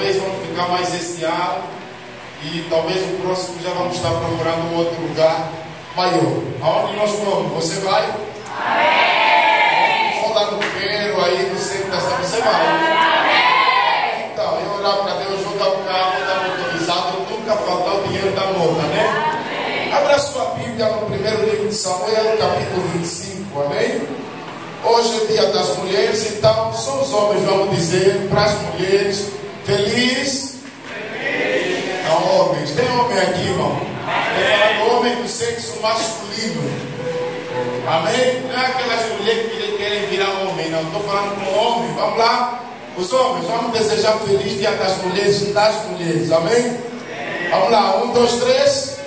talvez vamos ficar mais esse ano e talvez o próximo já vamos estar procurando outro lugar maior. Aonde nós vamos? Você vai? Amém! For dar no queiro aí no centro da cidade, você vai? Amém! Então, eu orar para Deus, jogar o carro, dar motorizado, nunca faltar o dinheiro da moda, né? Amém. Abra sua Bíblia no primeiro livro de Samuel, capítulo 25, amém? Hoje é dia das mulheres, então são os homens, vamos dizer, para as mulheres, feliz. Feliz. Não, homens, tem homem aqui, irmão. Estou falando homem do sexo masculino. Amém? Não é aquelas mulheres que querem virar homem, não. Estou falando com homem. Vamos lá. Os homens, vamos desejar feliz dia das mulheres e das mulheres. Amém? Vamos lá. Um, dois, três.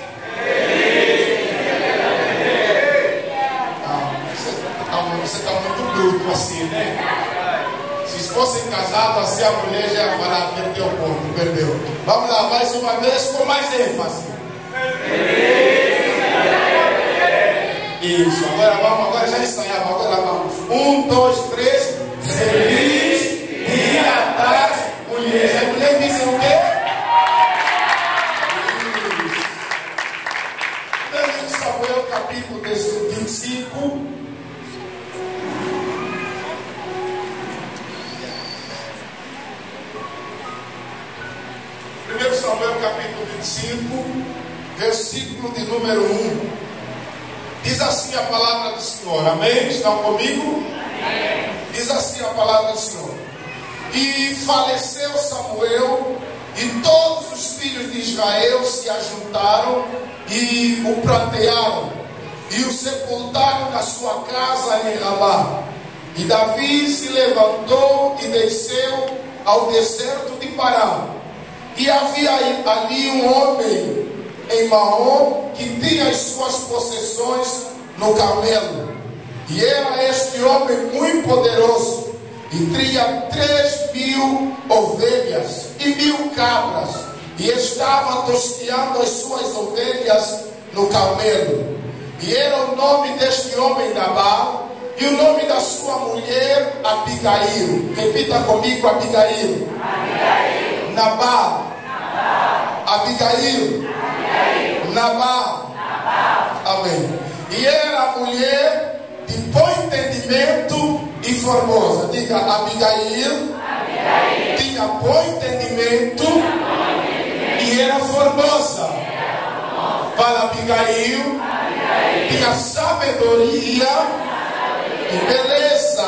você está muito bruto assim, né? Se fossem casados, assim a mulher já ia falar, perdeu o ponto, perdeu. Vamos lá, mais uma vez com mais ênfase. Isso, agora vamos, agora já ensaiamos, agora vamos. Um, dois, três, feliz dia das mulheres. As mulheres dizem o quê? 5, versículo de número 1. Diz assim a palavra do Senhor. Amém? Estão comigo? Amém. Diz assim a palavra do Senhor. E faleceu Samuel, e todos os filhos de Israel se ajuntaram e o prantearam, e o sepultaram na sua casa em Ramá. E Davi se levantou e desceu ao deserto de Pará e havia ali um homem em Maom que tinha as suas possessões no camelo. E era este homem muito poderoso e tinha três mil ovelhas e mil cabras e estava tosqueando as suas ovelhas no camelo. E era o nome deste homem Nabal e o nome da sua mulher Abigail. Repita comigo Abigail. Nabal, Abigail, Nabal, Amém. E era mulher de bom entendimento e formosa. Diga, Abigail, tinha bom entendimento, e era formosa. Para Abigail, tinha sabedoria, e beleza.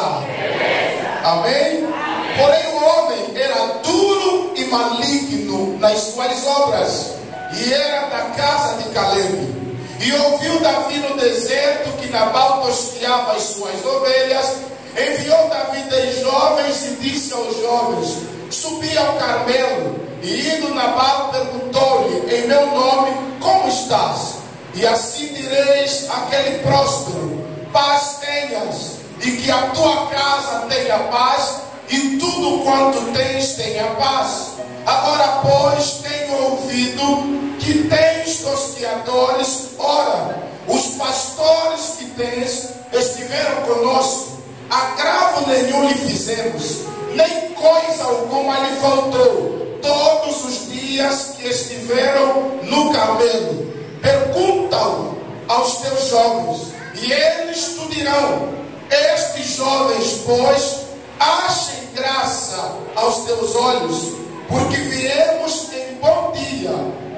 Amém? Porém, o homem era duro e maligno nas suas obras, e era da casa de Caleb. E ouviu Davi no deserto que Nabal tosquiava as suas ovelhas. Enviou Davi dez jovens e disse aos jovens: Subi ao Carmelo. E indo Nabal perguntou-lhe: Em meu nome, como estás? E assim direis àquele próspero: Paz tenhas, e que a tua casa tenha paz e tudo quanto tens tenha paz. Agora, pois, tenho ouvido que tens tosquiadores. Ora, os pastores que tens estiveram conosco. Agravo nenhum lhe fizemos, nem coisa alguma lhe faltou. Todos os dias que estiveram no camelo, perguntam aos teus jovens, e eles te dirão: Estes jovens, pois, achem graça aos teus olhos, porque viemos em bom dia.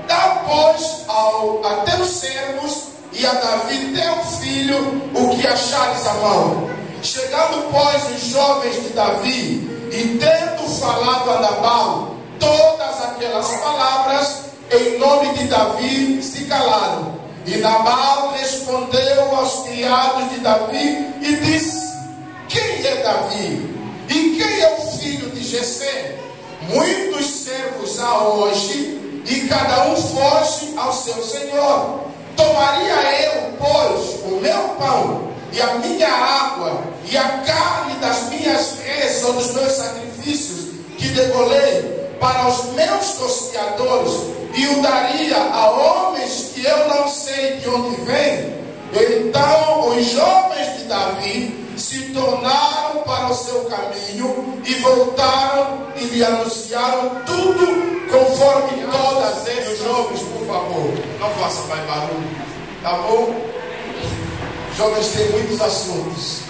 Dá, pois, ao, a teus servos e a Davi, teu filho, o que achares a mão. Chegando, pois, os jovens de Davi, e tendo falado a Nabal todas aquelas palavras, em nome de Davi se calaram. E Nabal respondeu aos criados de Davi e disse: Quem é Davi? E quem é o filho de Jessé? Muitos servos há hoje, e cada um foge ao seu senhor. Tomaria eu, pois, o meu pão e a minha água e a carne das minhas redes ou dos meus sacrifícios que degolei para os meus tosquiadores e o daria a homens que eu não sei de onde vêm? Então os jovens de Davi se tornaram para o seu caminho e voltaram e lhe anunciaram tudo conforme todas esses jovens, por favor, não faça mais barulho, tá bom? Jovens têm muitos assuntos.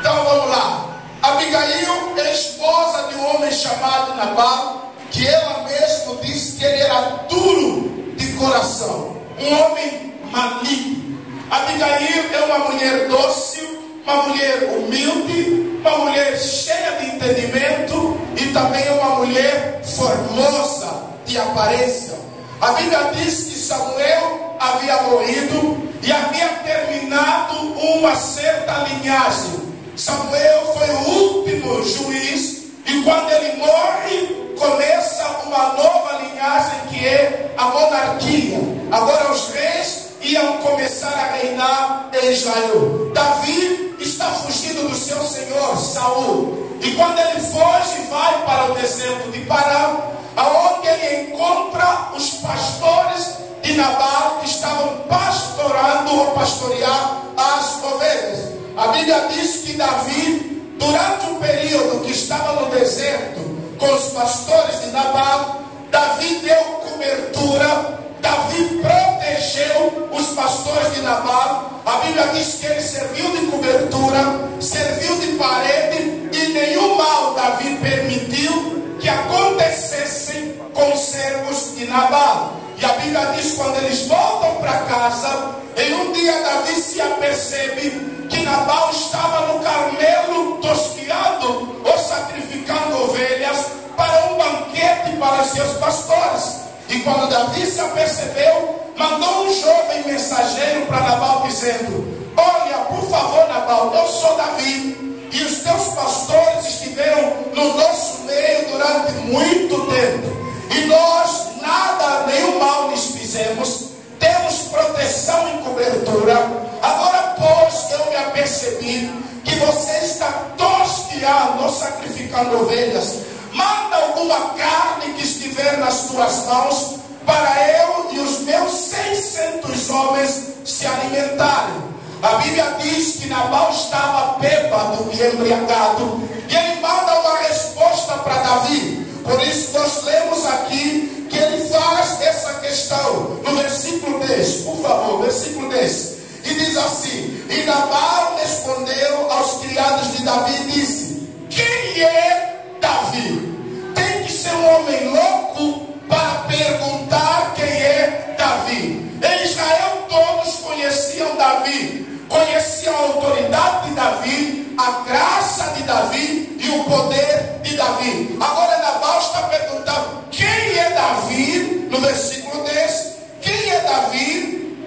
Então vamos lá. Abigail é esposa de um homem chamado Nabal, que ela mesma disse que ele era duro de coração, um homem maligno. Abigail é uma mulher dócil, uma mulher humilde, uma mulher cheia de entendimento e também uma mulher formosa de aparência. A Bíblia diz que Samuel havia morrido e havia terminado uma certa linhagem. Samuel foi o último juiz e quando ele morre, começa uma nova linhagem que é a monarquia. Agora os reis iam começar a reinar em Israel. Davi está fugindo do seu senhor Saul. E quando ele foge, vai para o deserto de Pará, aonde ele encontra os pastores de Nabal que estavam pastorando ou pastorear as ovelhas. A Bíblia diz que Davi, durante o período que estava no deserto com os pastores de Nabal, Davi deu cobertura Davi protegeu os pastores de Nabal. A Bíblia diz que ele serviu de cobertura, serviu de parede e nenhum mal Davi permitiu que acontecesse com os servos de Nabal. E a Bíblia diz quando eles voltam para casa, em um dia Davi se apercebe que Nabal estava no Carmelo tosquiando ou sacrificando ovelhas para um banquete para seus pastores. E quando Davi se apercebeu, mandou um jovem mensageiro para Nabal dizendo: Olha, por favor, Nabal, eu sou Davi, e os teus pastores estiveram no nosso meio durante muito tempo, e nós nada, nenhum mal lhes fizemos, temos proteção e cobertura. Agora, pois, eu me apercebi que você está tosqueando sacrificando ovelhas. Manda alguma carne que estiver nas tuas mãos, para eu e os meus 600 homens se alimentarem. A Bíblia diz que Nabal estava bêbado e embriagado, e ele manda uma resposta para Davi. Por isso, nós lemos aqui que ele faz essa questão no versículo 10, por favor, versículo 10. E diz assim: E Nabal respondeu aos criados de Davi e disse: Quem é Davi. Ser um homem louco para perguntar quem é Davi. Em Israel todos conheciam Davi, conheciam a autoridade de Davi, a graça de Davi e o poder de Davi. Agora Nabal está perguntando quem é Davi, no versículo 10, quem é Davi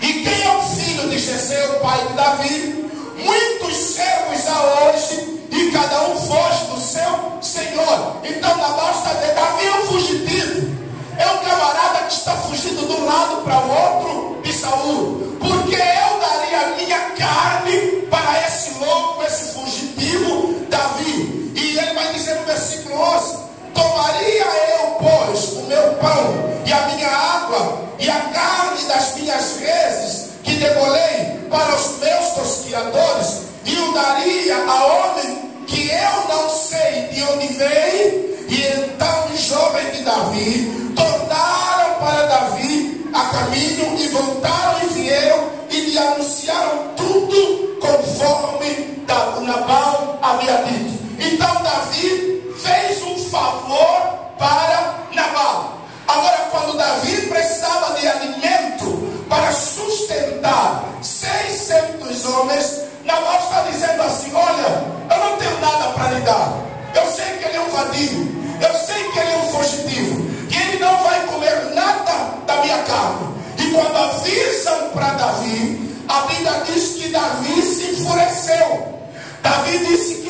e quem é o filho de Jessé, o pai de Davi. Muitos servos a hoje e cada um foge do seu Senhor. Então Nabal está dizendo: Davi é um fugitivo, é um camarada que está fugindo de um lado para o outro de Saul, porque eu daria a minha carne para esse louco, esse fugitivo Davi. E ele vai dizer no versículo 11: Tomaria eu, pois, o meu pão e a minha água e a carne das minhas reses que degolei para os meus tosquiadores e o daria a homem que eu não sei de onde veio. E então os jovens de Davi tornaram para Davi a caminho e voltaram e vieram e lhe anunciaram tudo conforme Nabal havia dito. Então Davi fez um favor para Nabal. Agora, quando Davi precisava de alimento para sustentar 600 homens, Nabal está dizendo assim: Olha, eu não tenho nada para lhe dar. Eu sei que ele é um vadio. Eu sei que ele é um fugitivo. E ele não vai comer nada da minha carne. E quando avisam para Davi, a Bíblia diz que Davi se enfureceu. Davi disse que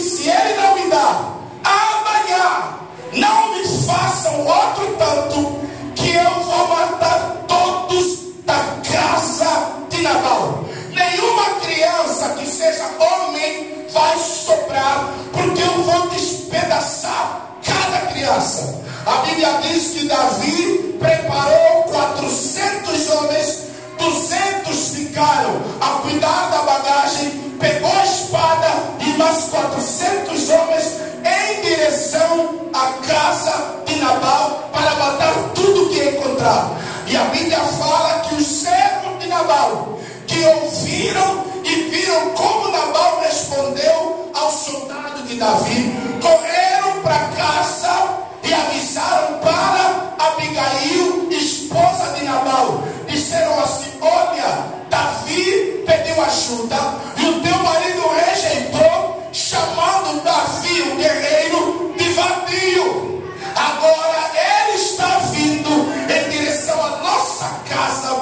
despedaçar cada criança. A Bíblia diz que Davi preparou 400 homens, 200 ficaram a cuidar da bagagem, pegou a espada e mais 400 homens em direção à casa de Nabal para matar tudo que encontrar. E a Bíblia fala que o servo de Nabal que ouviram e viram como Nabal respondeu ao soldado de Davi, correram para casa e avisaram para Abigail, esposa de Nabal. Disseram assim: Olha, Davi pediu ajuda e o teu marido rejeitou, chamando Davi, o guerreiro, de vadio. Agora ele está vindo em direção à nossa casa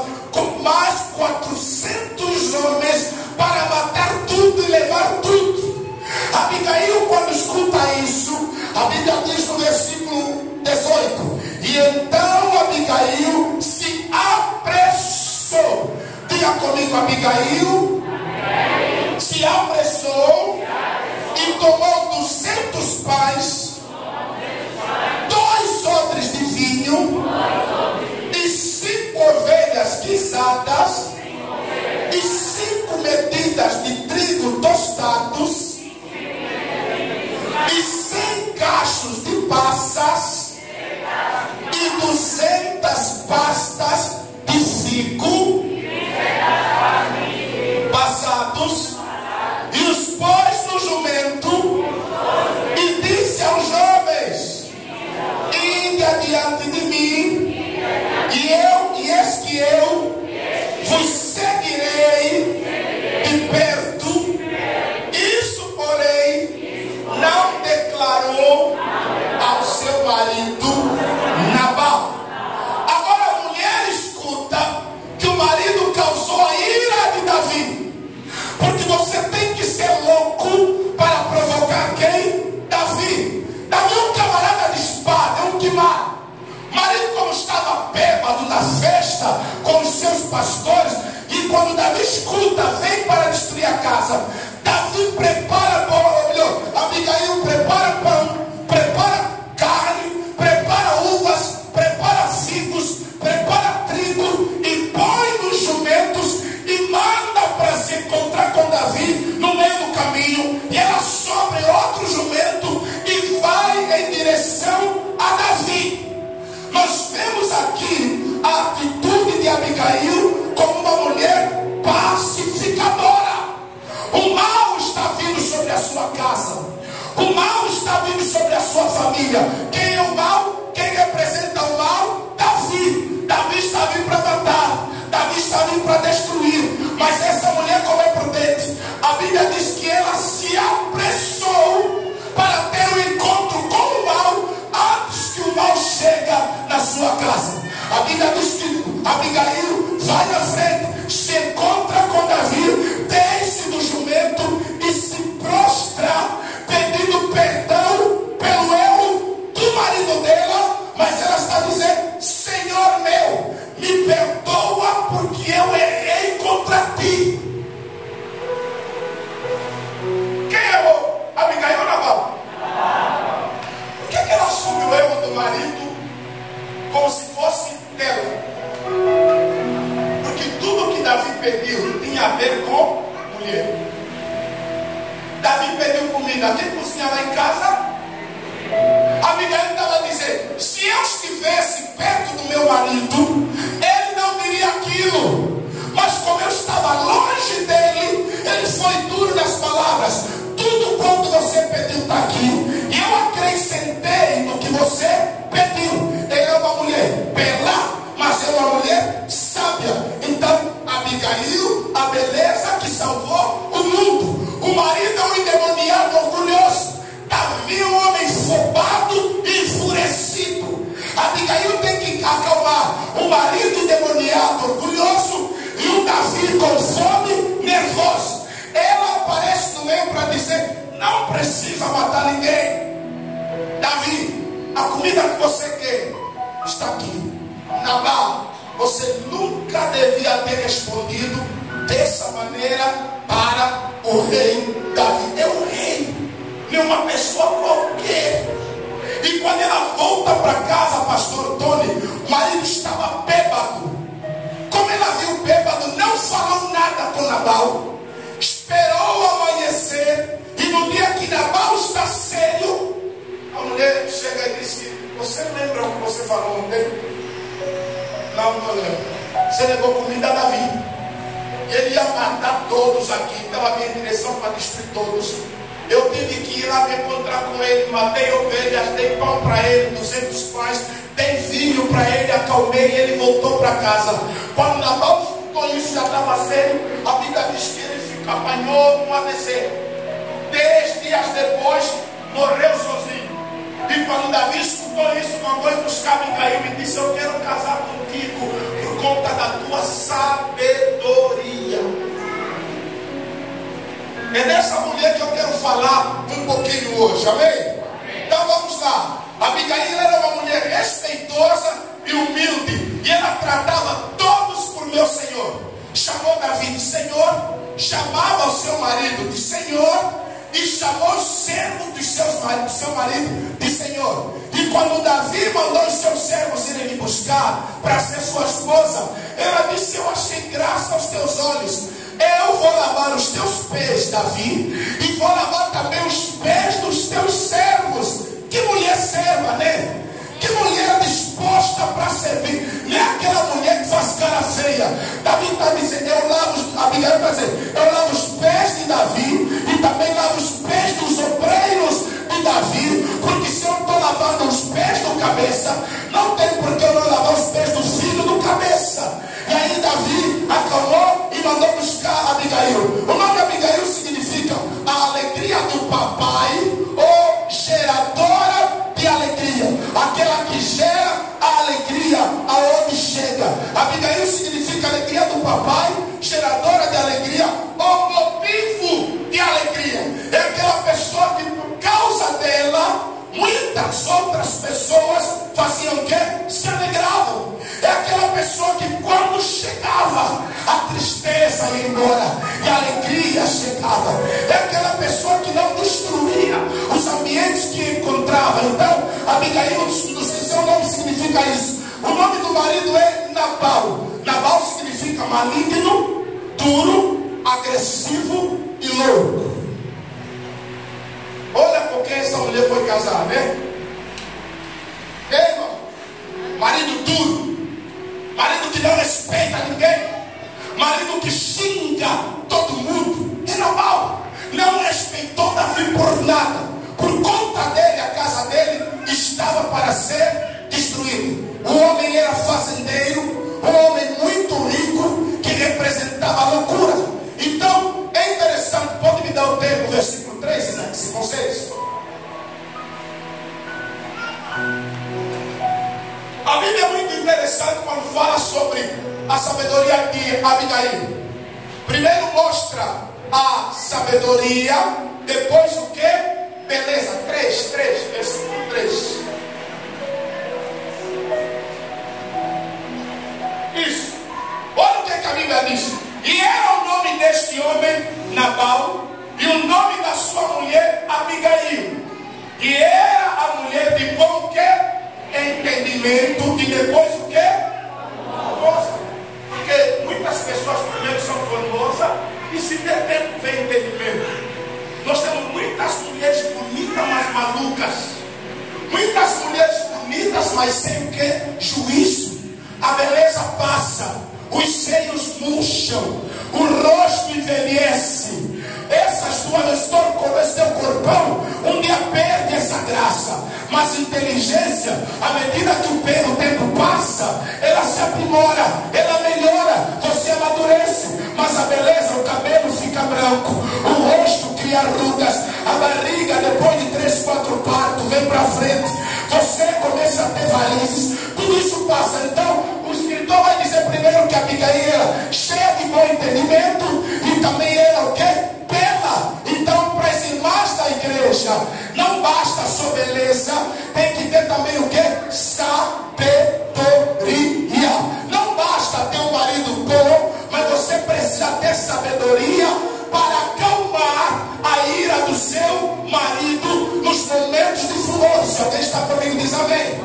400 homens para matar tudo e levar tudo. Abigail, quando escuta isso, a Bíblia diz no versículo 18: E então Abigail se apressou. Diga comigo, Abigail, se apressou e tomou 200 pães, dois odres de vinho e cinco ovelhas guisadas e cinco medidas de trigo tostados e cem cachos de passas e duzentas pastas de figo passados. E os pôs no jumento e disse aos jovens ide adiante de mim e eu e eis que eu vos seguirei de perto. Isso porém não declarou ao seu marido festa com os seus pastores, e quando Davi escuta, vem para destruir a casa. Davi prepara, melhor, Abigail prepara pão, prepara carne, prepara uvas, prepara figos, prepara trigo e põe nos jumentos e manda para se encontrar com Davi no meio do caminho. E ela sobre outro jumento e vai em direção a Davi. Nós vemos aqui a atitude de Abigail como uma mulher pacificadora. O mal está vindo sobre a sua casa. O mal está vindo sobre a sua família. Quem é o mal? Quem representa o mal? Davi. Davi está vindo para matar. Davi está vindo para destruir. Mas essa mulher, como é prudente, a Bíblia diz que ela se apressou para ter um encontro com o mal antes que o mal chega na sua casa. A Bíblia diz que Abigail vai na frente, se encontra com Davi, desce do jumento e se prostra, pedindo perdão pelo erro do marido dela, mas ela está dizendo: Senhor meu, me perdoa porque eu errei contra ti. Quem errou? Abigail ou Nabal? Ela assume o erro do marido como se fosse dela? Porque tudo que Davi pediu tinha a ver com mulher. Davi pediu comida, quem cozinhava em casa? Abigail estava dizendo: se eu estivesse perto do meu marido, ele não diria aquilo. Mas como eu estava longe dele, ele foi duro nas palavras. Tudo quanto você pediu está aqui. Acrescentei no que você pediu. Ele é uma mulher bela, mas é uma mulher sábia. Então, Abigail, a beleza que salvou o mundo. O marido é um endemoniado orgulhoso. Davi, um homem fobado e enfurecido. Abigail tem que acalmar o marido endemoniado, orgulhoso, e o Davi com fome, nervoso. Ela aparece no meio para dizer: não precisa matar ninguém. Davi, a comida que você quer está aqui. Nabal, você nunca devia ter respondido dessa maneira para o rei Davi. É o rei de uma pessoa qualquer. E quando ela volta para casa, pastor Tony, o marido estava bêbado. Como ela viu bêbado, não falou nada com Nabal. Esperou amanhecer. E no dia que Nabal está sério, a mulher chega e disse: Você lembra o que você falou ontem? Não, não lembro. Você levou comida a Davi. Ele ia matar todos aqui. Estava vindo em direção para destruir todos. Eu tive que ir lá me encontrar com ele. Matei ovelhas, dei pão para ele, 200 pães. Dei vinho para ele, acalmei e ele voltou para casa. Quando Nabal escutou isso, já estava sério. A Bíblia diz que ele ficou, apanhou um AVC. Dez dias depois, morreu sozinho. E quando Davi escutou isso, mandou ir buscar Micael e disse: Eu quero casar contigo por conta da tua sabedoria. É dessa mulher que eu quero falar um pouquinho hoje, amém? Então vamos lá. Abigail era uma mulher respeitosa e humilde, e ela tratava todos por meu Senhor. Chamou Davi de Senhor, chamava o seu marido de Senhor e chamou o servo maridos, seu marido de Senhor. E quando Davi mandou os seus servos irem buscar para ser sua esposa, ela disse: Eu achei graça aos teus olhos. Eu vou lavar os teus pés, Davi, e vou lavar também os pés dos teus servos. Que mulher serva, né? Que mulher disposta para servir. Nem aquela mulher que faz cara feia. Davi está dizendo, eu lavo, Abigail está dizendo, eu lavo os pés de Davi e também lavo os pés dos obreiros de Davi. Porque se eu estou lavando os pés do cabeça, não tem por que eu não lavar os pés do filho do cabeça. E aí Davi acalmou e mandou buscar Abigail. O nome Abigail significa a alegria do papai papai, geradora de alegria, o motivo de alegria. É aquela pessoa que por causa dela, muitas outras pessoas faziam o quê? Se alegravam. É aquela pessoa que quando chegava, a tristeza ia embora e a alegria chegava. É aquela pessoa que não destruía os ambientes que encontrava. Então, Abigail, seu nome isso. O nome do marido é Nabal. Nabal significa maligno, duro, agressivo e louco. Olha por que essa mulher foi casar, né? Ei, irmão, marido duro, marido que não respeita ninguém, marido que xinga todo mundo, é normal, não respeitou Davi por nada, por conta dele, a casa dele estava para ser destruída. O homem era fazendeiro, um homem muito rico que representava a loucura. Então, é interessante, pode me dar o tempo, versículo 3, né? se vocês. A Bíblia é muito interessante quando fala sobre a sabedoria de Abigail. Primeiro mostra a sabedoria, depois o que? Beleza. 3, 3, versículo 3. Isso. Olha o que, que a Bíblia diz. E era o nome deste homem Nabal, e o nome da sua mulher Abigail. E era a mulher de bom que? entendimento e depois o que? Formosa. Porque muitas pessoas primeiro são formosas e se der tempo vem entendimento. Nós temos muitas mulheres bonitas, mas malucas. Muitas mulheres bonitas, mas sem o que? Juízo. A beleza passa, os seios murcham, o rosto envelhece. Essas duas, esse teu corpão, um dia perde essa graça. Mas inteligência, à medida que o tempo passa, ela se aprimora, ela melhora, você amadurece. Mas a beleza, o cabelo fica branco, o rosto cria rugas, a barriga, depois de três, quatro partos, vem para frente. Você começa a ter varizes, tudo isso passa. Então, o escritor vai dizer primeiro que a Abigail era cheia de bom entendimento e também era o quê? Bela. Então, para as irmãs da igreja, não basta sua beleza, tem que ter também o que? Sabedoria. Não basta ter um marido bom, mas você precisa ter sabedoria para acalmar a ira do seu marido nos momentos de furor. Se alguém está comigo, diz amém.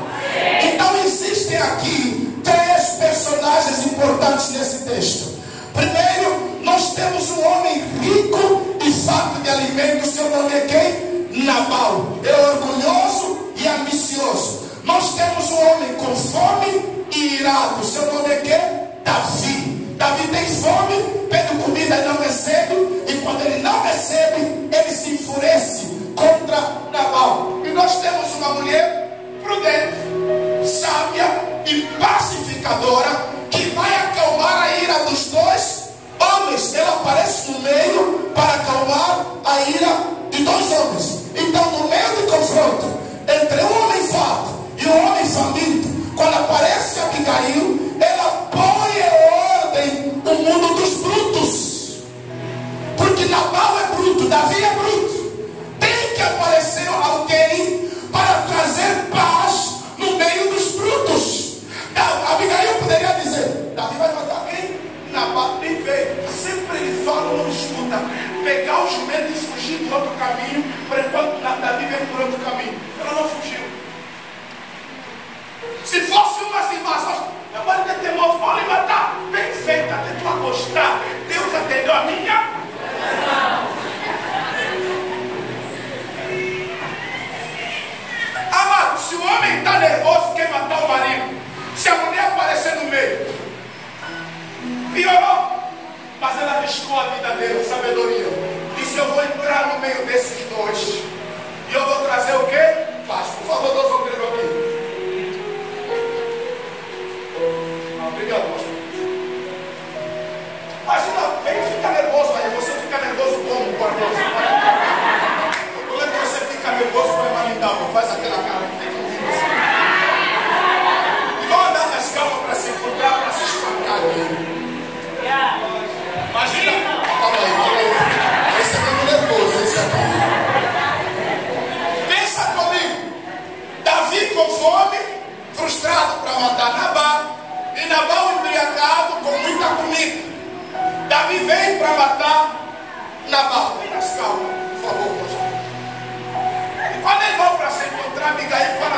Então existem aqui três personagens importantes nesse texto. Primeiro, nós temos um homem rico e farto de alimento, seu nome é quem? Nabal. É orgulhoso e ambicioso. Nós temos um homem com fome e irado. Seu nome é quê? Davi. Davi tem fome, pede comida e não recebe. E quando ele não recebe, ele se enfurece contra Nabal. E nós temos uma mulher prudente, sábia e pacificadora que vai acalmar a ira dos dois homens. Ela aparece no meio para acalmar a ira de dois homens. Então, no meio do confronto entre um homem forte e um homem faminto, quando aparece Abigail, ela põe mundo dos brutos. Porque Nabal é bruto, Davi é bruto. Tem que aparecer alguém para trazer paz no meio dos brutos. Abigail poderia dizer: Davi vai matar quem? Nabal nem veio. Sempre ele fala, não escuta. Pegar o jumento e fugir do outro caminho, por enquanto Davi vem por outro caminho. Ela não fugiu. Se fosse umas invasões, eu vou ter temor, vou lhe matar. Bem feito, até tu gostar. Deus atendeu a minha. Amado, se o homem está nervoso, quer matar o marido. Se a mulher aparecer no meio, piorou. Mas ela arriscou a vida dele, sabedoria. Disse: Eu vou entrar no meio desses dois. E eu vou trazer o quê? Paz. Por favor, Deus, o grego aqui. Irmã Faz aquela cara que ouvindo assim. E vão andar nas para se encontrar, para se espancar mesmo. Imagina. Calma aí, calma aí. Esse é muito nervoso, esse aqui. Pensa comigo. Davi com fome, frustrado para matar Nabal. E Nabal embriagado com muita comida. Davi vem para matar Nabal. Vem nas calmas,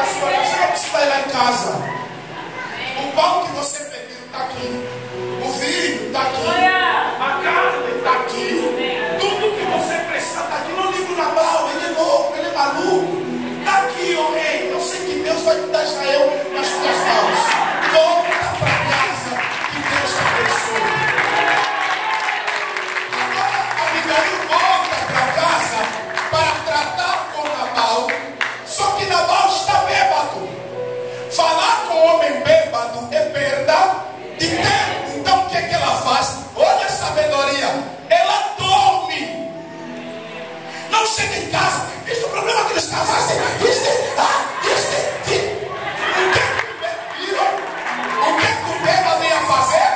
assim: Olha, você não precisa ir lá em casa. O pão que você pediu está aqui. O vinho está aqui. A carne está aqui. Tudo que você precisa está aqui. Não ligo Nabal, ele é louco, ele é maluco. Está aqui, rei. Eu sei que Deus vai te dar Israel nas tuas mãos. Volta perda de tempo. Então o que, é que ela faz? Olha a sabedoria. Ela dorme. Não chega em casa. Este é o problema que eles casais têm. Este, ah, este, este. O que é que viram? O que é que o bêbado ia fazer?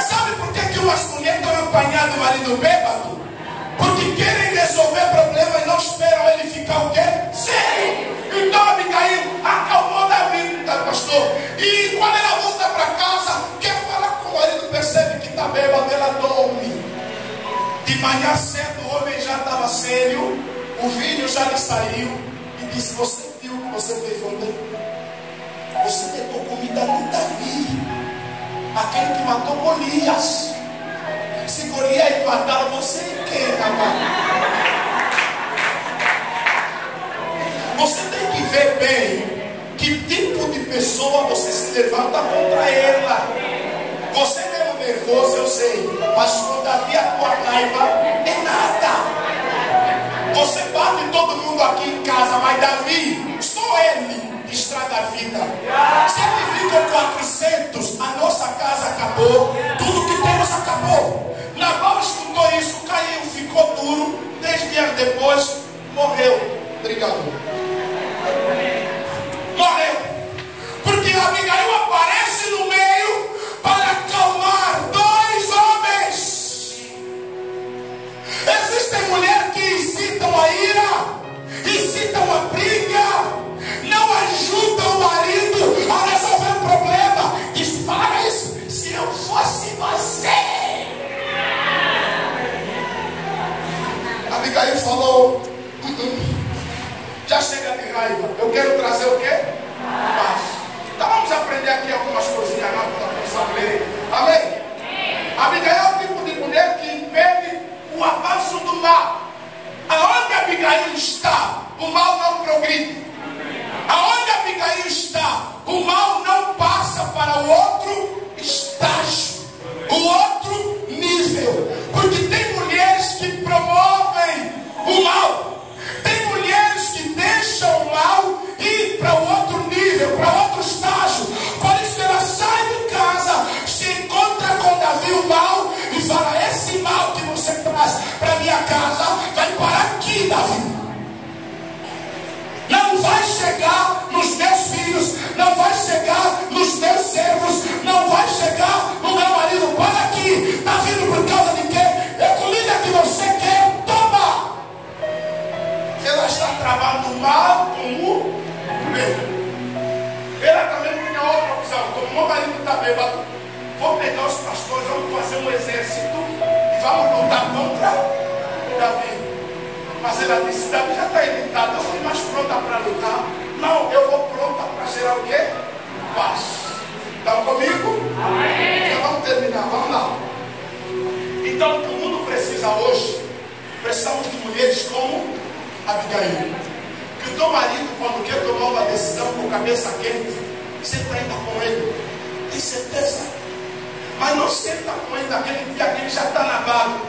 Sabe por que, que umas mulheres estão apanhando o marido bêbado? Porque querem resolver problema e não esperam ele ficar o quê? Sério. Então Abigail acalmou Davi, tá, pastor? E quando ela volta para casa, quer falar com o marido, percebe que está bêbado, ela dorme. De manhã cedo o homem já estava sério, o vinho já lhe saiu e disse: Você viu o que você fez ontem? Você deitou comida no Davi, aquele que matou Golias. Se Golias mataram você em quem, rapaz? Você tem que ver bem que tipo de pessoa você se levanta contra ela. Você mesmo nervoso, eu sei, mas todavia a tua raiva é nada. Você bate todo mundo aqui em casa, mas Davi, só ele estraga a vida. Se ele fica 400, a nossa casa acabou, tudo que temos acabou. Nabal escutou isso, caiu, ficou duro, dez dias depois morreu. Obrigado morreu. Porque Abigail aparece no meio para acalmar dois homens. Existem mulheres que incitam a ira, incitam a briga, não ajudam o marido a resolver o problema. Diz, faz, se eu fosse você. Abigail falou, já chega de raiva. Eu quero trazer o quê? Paz. Então vamos aprender aqui algumas coisinhas lá para começar a ler. Amém? A Abigail é o tipo de mulher que impede o avanço do mal. Aonde a Abigail está, o mal não progride. Aonde a Abigail está, o mal não passa para o outro estágio, o outro nível. Porque tem mulheres que promovem o mal. Tem mulheres seu mal ir para outro nível, para outro estágio. Por isso ela sai de casa, se encontra com Davi o mal e fala: Esse mal que você traz para minha casa vai parar aqui, Davi. Não vai chegar nos teus filhos, não vai chegar nos teus servos, não vai chegar no meu marido. Para aqui, está vindo por causa de quê? É comida que você está travado mal com o bem. Ela também tinha outra opção. Como o marido está bêbado. Vou pegar os pastores, vamos fazer um exército e vamos lutar contra Davi. Mas ela disse, Davi já está irritado, eu estou mais pronta para lutar. Não, eu vou pronta para gerar o quê? Paz. Estão comigo? Amém. Já vamos terminar, vamos lá. Então o que o mundo precisa hoje, precisamos de mulheres como Abigail. Que o teu marido, quando quer tomar uma decisão com cabeça quente, senta ainda com ele. Tem certeza? Mas não senta com ele naquele dia que ele já está na bala.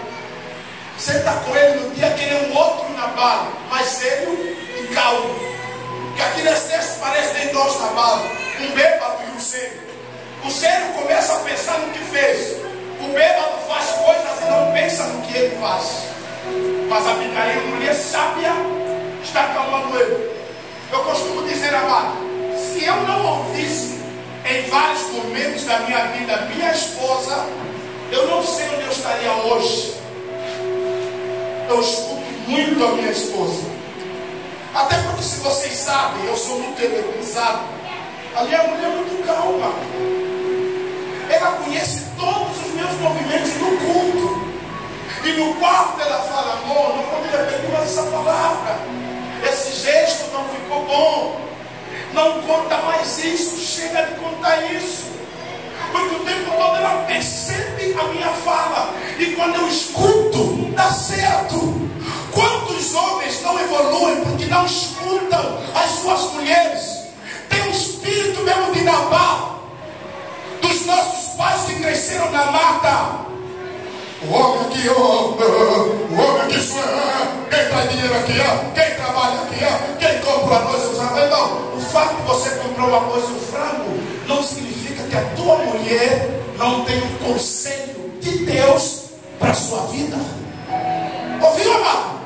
Senta com ele no dia que ele é um outro na bala, mais sério e calmo. Que aqui nesse texto parece tem dois na bala, um bêbado e um sério. O sério começa a pensar no que fez. O bêbado faz coisas e não pensa no que ele faz. Mas a Abigail, mulher sábia, está acalmando ele. Eu costumo dizer, amado, se eu não ouvisse em vários momentos da minha vida minha esposa, eu não sei onde eu estaria hoje. Eu escuto muito a minha esposa. Até porque, se vocês sabem, eu sou muito eletrizado. A minha mulher é muito calma. Ela conhece todos os meus movimentos no culto. E no quarto ela fala, amor, não pode repetir mais essa palavra. Esse gesto não ficou bom. Não conta mais isso, chega de contar isso. Porque o tempo todo ela percebe a minha fala. E quando eu escuto, dá certo. Quantos homens não evoluem porque não escutam as suas mulheres? Tem um espírito mesmo de Nabal, dos nossos pais que cresceram na mata. O homem oh, o homem aqui, quem traz dinheiro aqui, ó, quem trabalha aqui, ó, quem compra a o frango. Não, o fato de você comprar uma coisa, o frango, não significa que a tua mulher não tem um conselho de Deus para a sua vida. Ouviu, amado?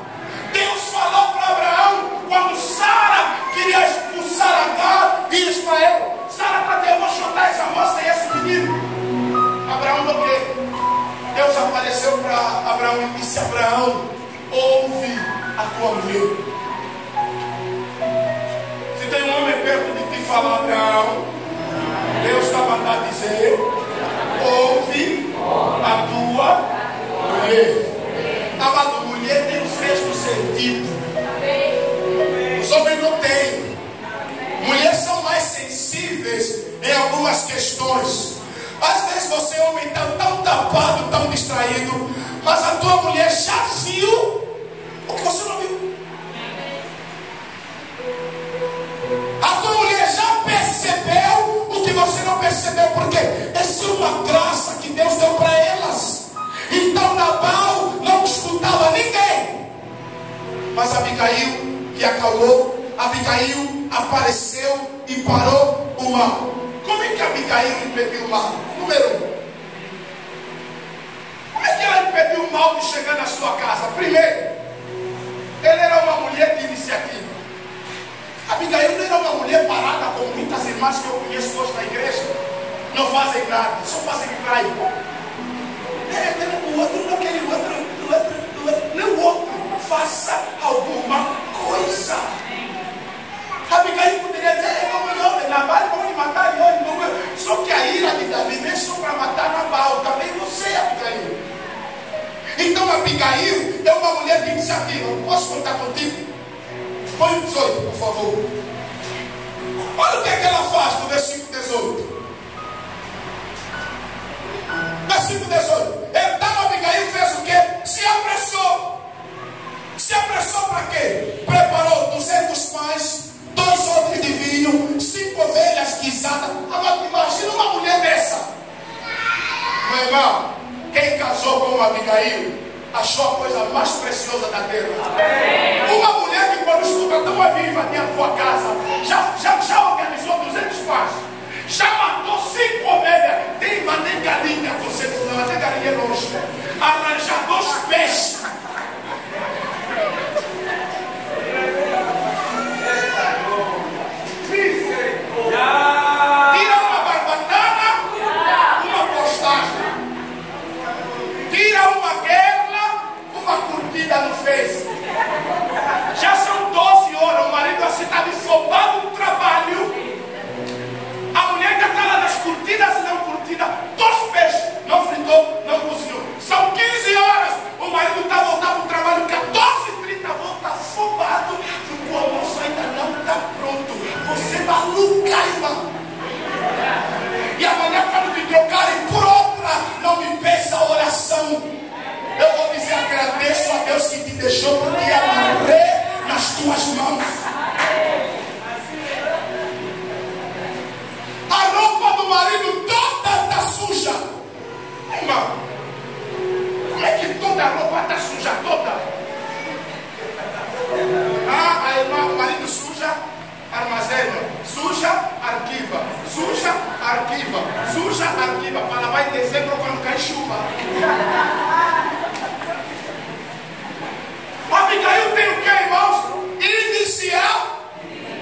Deus falou para Abraão quando Sara queria expulsar Agar e Ismael. Sara, para que eu vou chutar essa moça e esse menino? Abraão não quer. Deus apareceu para Abraão e disse: Abraão, ouve a tua mulher. Se tem um homem perto de ti, fala mas a tua mulher já viu o que você não viu. A tua mulher já percebeu o que você não percebeu, porque essa é uma graça que Deus deu para elas. Então Nabal não escutava ninguém. Mas Abigail, que acalmou, Abigail apareceu e parou o mal. Como é que Abigail impediu o mal? Número um. Como é que ela de chegar na sua casa? Primeiro, ela era uma mulher de iniciativa. Abigail não era uma mulher parada como muitas irmãs que eu conheço hoje na igreja. Não fazem nada, só fazem raiva. É, o outro, não aquele outro, o outro, o outro, não o outro. Faça alguma coisa. Abigail poderia dizer, é como eu, Nabal pode matar eu. Só que a ira de Davi nem só para matar Nabal, também você, Abigail. Então Abigail é uma mulher de iniciativa. Posso contar contigo? Põe o 18, por favor. Olha o que, é que ela faz no versículo 18. Versículo 18. Então Abigail fez o quê? Se apressou. Se apressou para quê? Preparou 200 pães, dois odres de vinho, cinco ovelhas guisadas. Agora imagina uma mulher dessa. Meu irmão, quem casou com Abigail achou a coisa mais preciosa da terra. Amém. Uma mulher que quando escuta tão a vir invadir a tua casa, já, já, já organizou 200 pães. Já matou cinco ovelhas. Tem mandei galinha, você não mandei galinha longe. Arranjar dois peixes. Deus que te deixou, porque ia morrer nas tuas mãos. A roupa do marido toda está suja. Irmão, como é que toda a roupa está suja? Toda. Ah, a irmã, o marido suja, armazena. Suja, arquiva. Suja, arquiva. Suja, arquiva. Para em dezembro quando cai chuva. Abigail tem o que, irmãos? Inicial.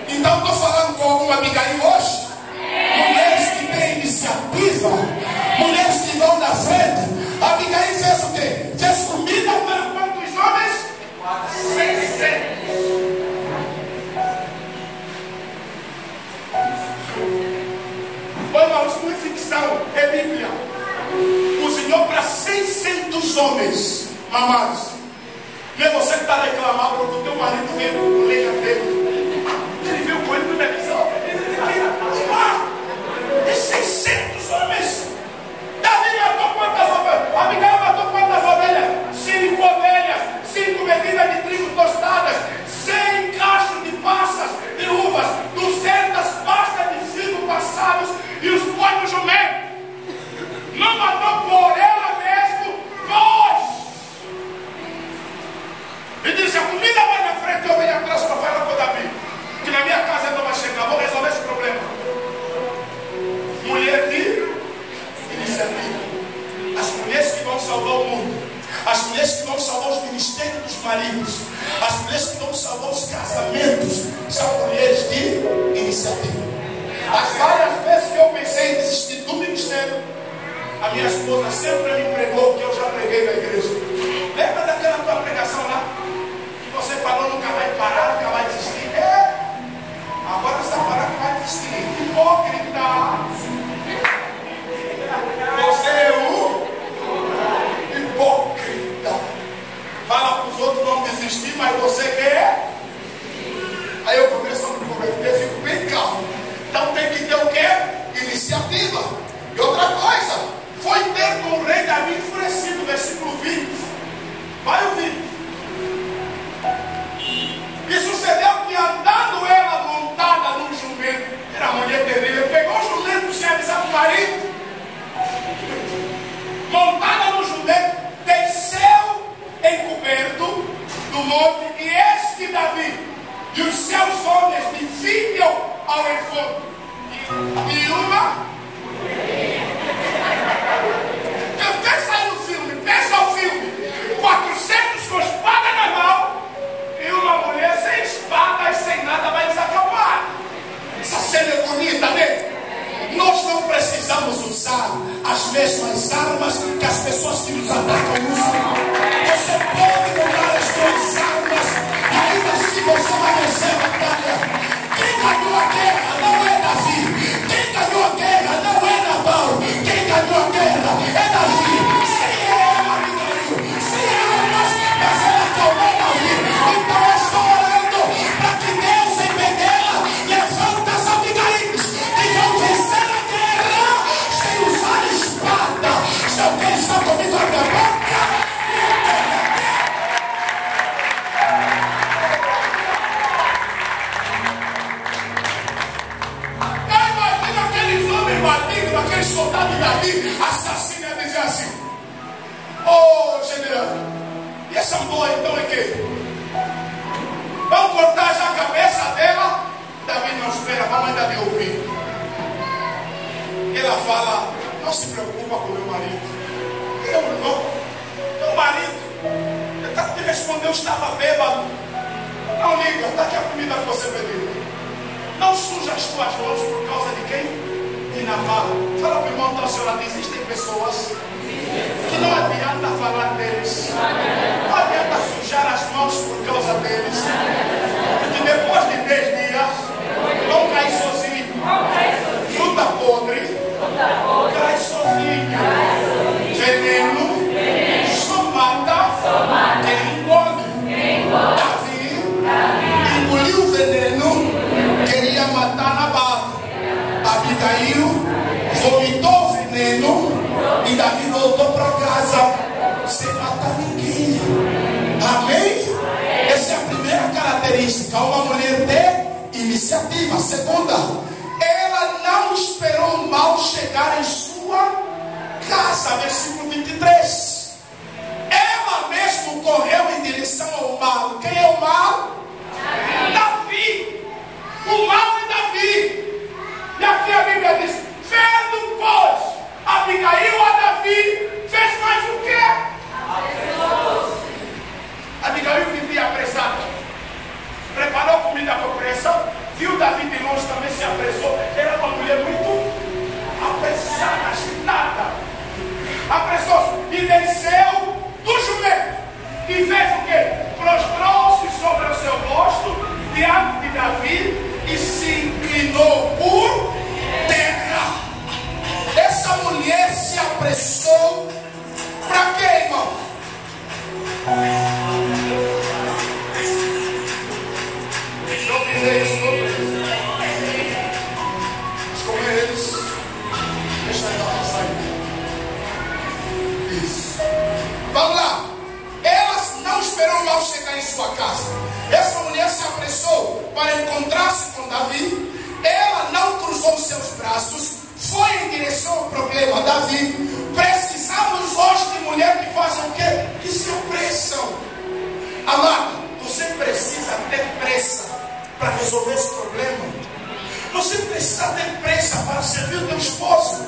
Então estou falando com alguma Abigail hoje. Mulheres que têm iniciativa. Mulheres que vão na frente. Abigail fez o quê? Fez comida para quantos homens? 600. Irmãos, não é ficção, é Bíblia. Cozinhou para 600 homens mamados. É você que está reclamando porque o teu marido veio com lenha dele. É 600 homens. Davi matou quantas ovelhas? Abigail matou quantas ovelhas? Cinco ovelhas, cinco medidas de trigo tostadas, cem cachos de passas de uvas, duzentas pastas de figo passados e os bois do jumento. Não matou por ela mesmo, pois. E disse: a comida vai na frente, eu venho atrás para falar com Davi. Que na minha casa não vai chegar, vou resolver esse problema. Mulher de iniciativa. As mulheres que vão salvar o mundo. As mulheres que vão salvar os ministérios dos maridos. As mulheres que vão salvar os casamentos. São mulheres de iniciativa. As várias vezes que eu pensei em desistir do ministério, a minha esposa sempre me meu marido. Eu não. Meu marido, ele tá- te respondeu, estava bêbado. Não liga, está aqui a comida que você pediu. Não suja as tuas mãos por causa de quem? De Nabal. Fala para o irmão da senhora, existem pessoas que não adianta falar deles. Não adianta sujar as mãos por causa deles. Porque depois de 10 dias, vão cair sozinho. Fruta podre, veneno, queria matar Nabal. Abigail vomitou o veneno e Davi voltou para casa sem matar ninguém. Amém? Essa é a primeira característica. Uma mulher de iniciativa. Segunda, ela não esperou o mal chegar em sua casa. Versículo 23. Ela mesmo correu em direção ao mal. Quem é o mal? Davi. O mal é Davi. E aqui a Bíblia diz: Vendo, pois, Abigail a Davi, fez mais o quê? Abigail vivia apressada. Preparou comida com pressa. Viu Davi de longe também se apressou. Era uma mulher muito apressada, agitada. Apressou-se e desceu do jumento. E fez o quê? Prostrou-se sobre o seu rosto diante de Davi e se inclinou por terra. Essa mulher se apressou para quê, irmão? Eu virei sobre mal chegar em sua casa. Essa mulher se apressou para encontrar-se com Davi. Ela não cruzou seus braços. Foi em direção ao problema. Davi, precisamos hoje de mulher que façam o quê? Que se apressam. Amado, você precisa ter pressa para resolver esse problema. Você precisa ter pressa para servir o teu esposo.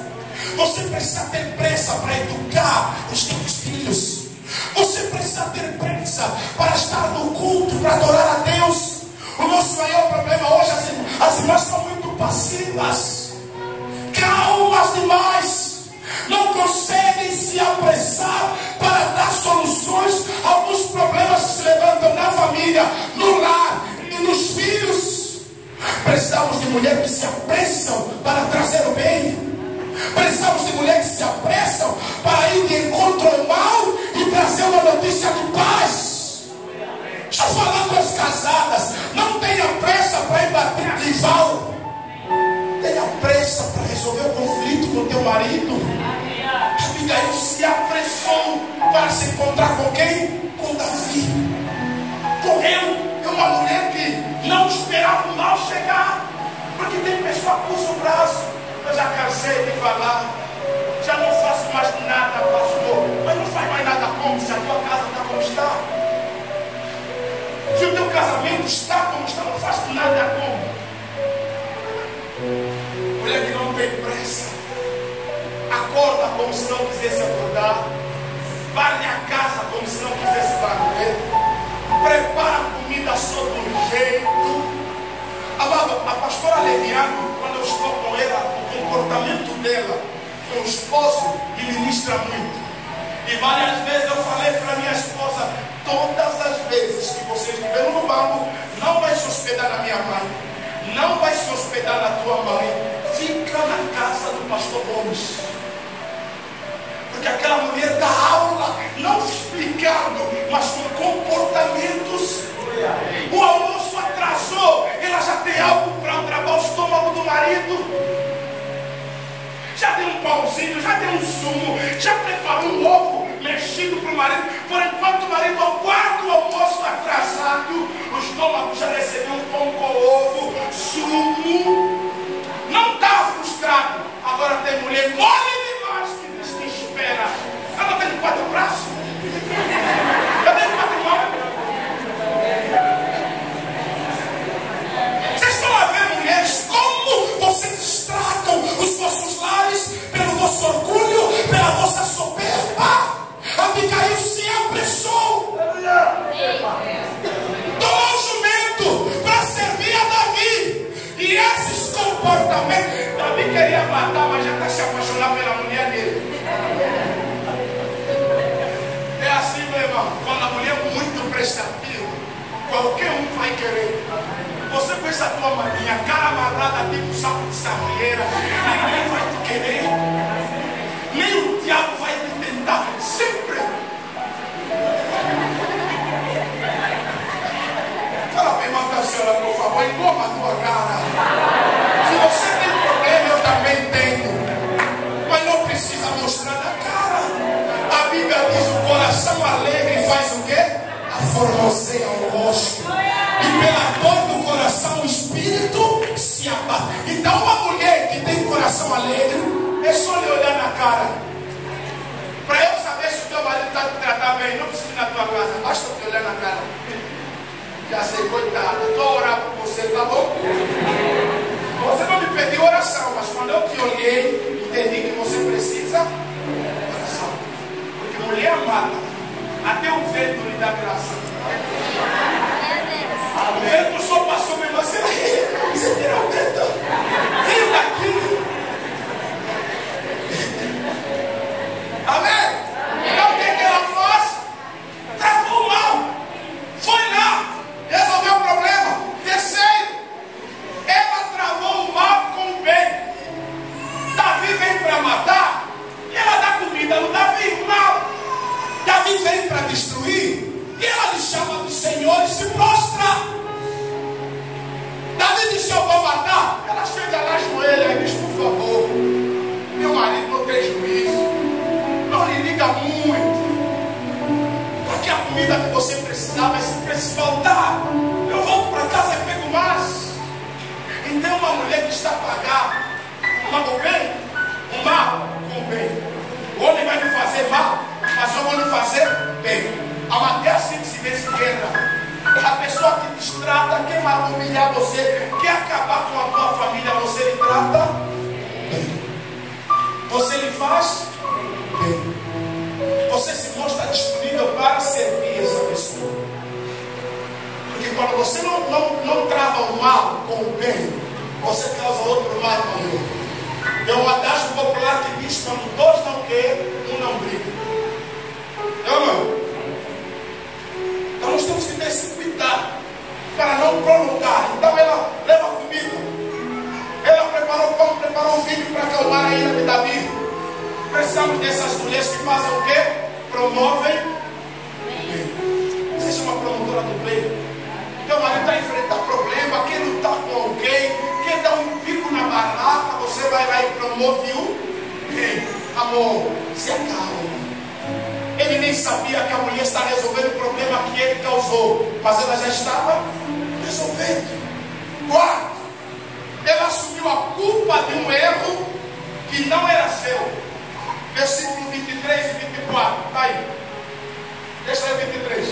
Você precisa ter pressa para educar os teus filhos. Você precisa ter pressa para estar no culto, para adorar a Deus. O nosso maior problema hoje, as, irmãs são muito passivas, calmas demais, não conseguem se apressar para dar soluções a alguns problemas que se levantam na família, no lar e nos filhos. Precisamos de mulheres que se apressam para trazer o bem. Precisamos de mulheres que se apressam para ir de encontro ao mal e trazer uma notícia de paz. Estou falando com as casadas. Não tenha pressa para ir bater rival. Tenha pressa para resolver o conflito com teu marido. Abigail se apressou para se encontrar com quem? Com Davi. Correu. É uma mulher que não esperava o mal chegar. Porque tem pessoa que usa o braço. Eu já cansei de falar. Já não faço mais nada, pastor. Mas não faz mais nada como se a tua casa está como está. Se o teu casamento está como está, não faz nada como. Mulher que não tem pressa. Acorda como se não quisesse acordar. Varre a casa como se não quisesse varrer. Prepara comida sob um jeito. A pastora Leliane, quando eu estou com ela, comportamento dela com o esposo me ministra muito. E várias vezes eu falei para minha esposa, todas as vezes que você estiver no banco, não vai se hospedar na minha mãe, não vai se hospedar na tua mãe, fica na casa do pastor Gomes. Porque aquela mulher dá aula, não explicando, mas com comportamentos. O almoço atrasou, ela já tem algo para trabalhar o estômago do marido já deu um pãozinho, já deu um sumo, já preparou um ovo mexido para o marido. Por enquanto o marido aguarda o almoço atrasado, o estômago já recebeu um pão com ovo, sumo. Não está frustrado. Agora a comida que você precisava, se faltar, eu volto para casa e pego mais. Então, uma mulher que está a pagar uma com bem, o mal com o bem. O homem vai lhe fazer mal, mas eu vou lhe fazer bem. A matéria assim que se vê se guerra. A pessoa que te trata, quer humilhar você, quer acabar com a tua família, você lhe trata bem. Você lhe faz bem. Você se mostra disponível para servir essa pessoa. Porque quando você não, não, não trava o mal com o bem, você causa outro mal maior. É um adágio popular que diz: quando dois não querem, um não briga. Não. Então nós temos que ter esse cuidado para não provocar. Então ela leva comida. Ela preparou pão, preparou o vinho para acalmar a ira de Davi. Precisamos dessas mulheres que fazem o quê? Promovem bem. Seja uma promotora do bem. Teu marido está enfrentando problema, quer lutar com alguém, quer dar um pico na barraca, você vai lá e promove o bem. Amor, se acalma. Ele nem sabia que a mulher está resolvendo o problema que ele causou, mas ela já estava resolvendo. Quarto, ela assumiu a culpa de um erro que não era seu. Versículo 23 e 24. Está aí. Deixa aí 23.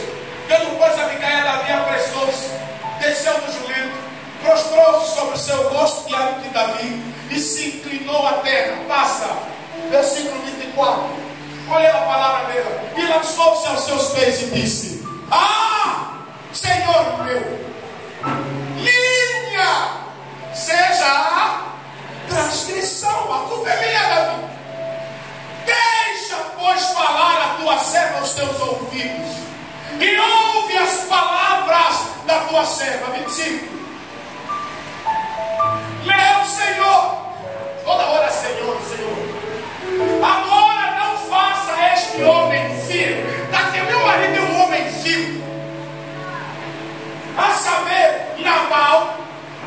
Tendo, pois, Abigail Davi apressou-se, desceu do jumento, prostrou-se sobre o seu rosto diante de Davi e se inclinou à terra. Passa. Versículo 24. Olha a palavra dela. E lançou-se aos seus pés e disse: Ah, Senhor meu, minha seja a transgressão, a culpa é Davi. Deixa, pois, falar a tua serva aos teus ouvidos, e ouve as palavras da tua serva. 25. Meu Senhor, toda hora, Senhor, Senhor, agora não faça este homem filho, daqui meu marido é um homem filho, a saber, Nabal,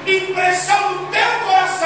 impressão do teu coração,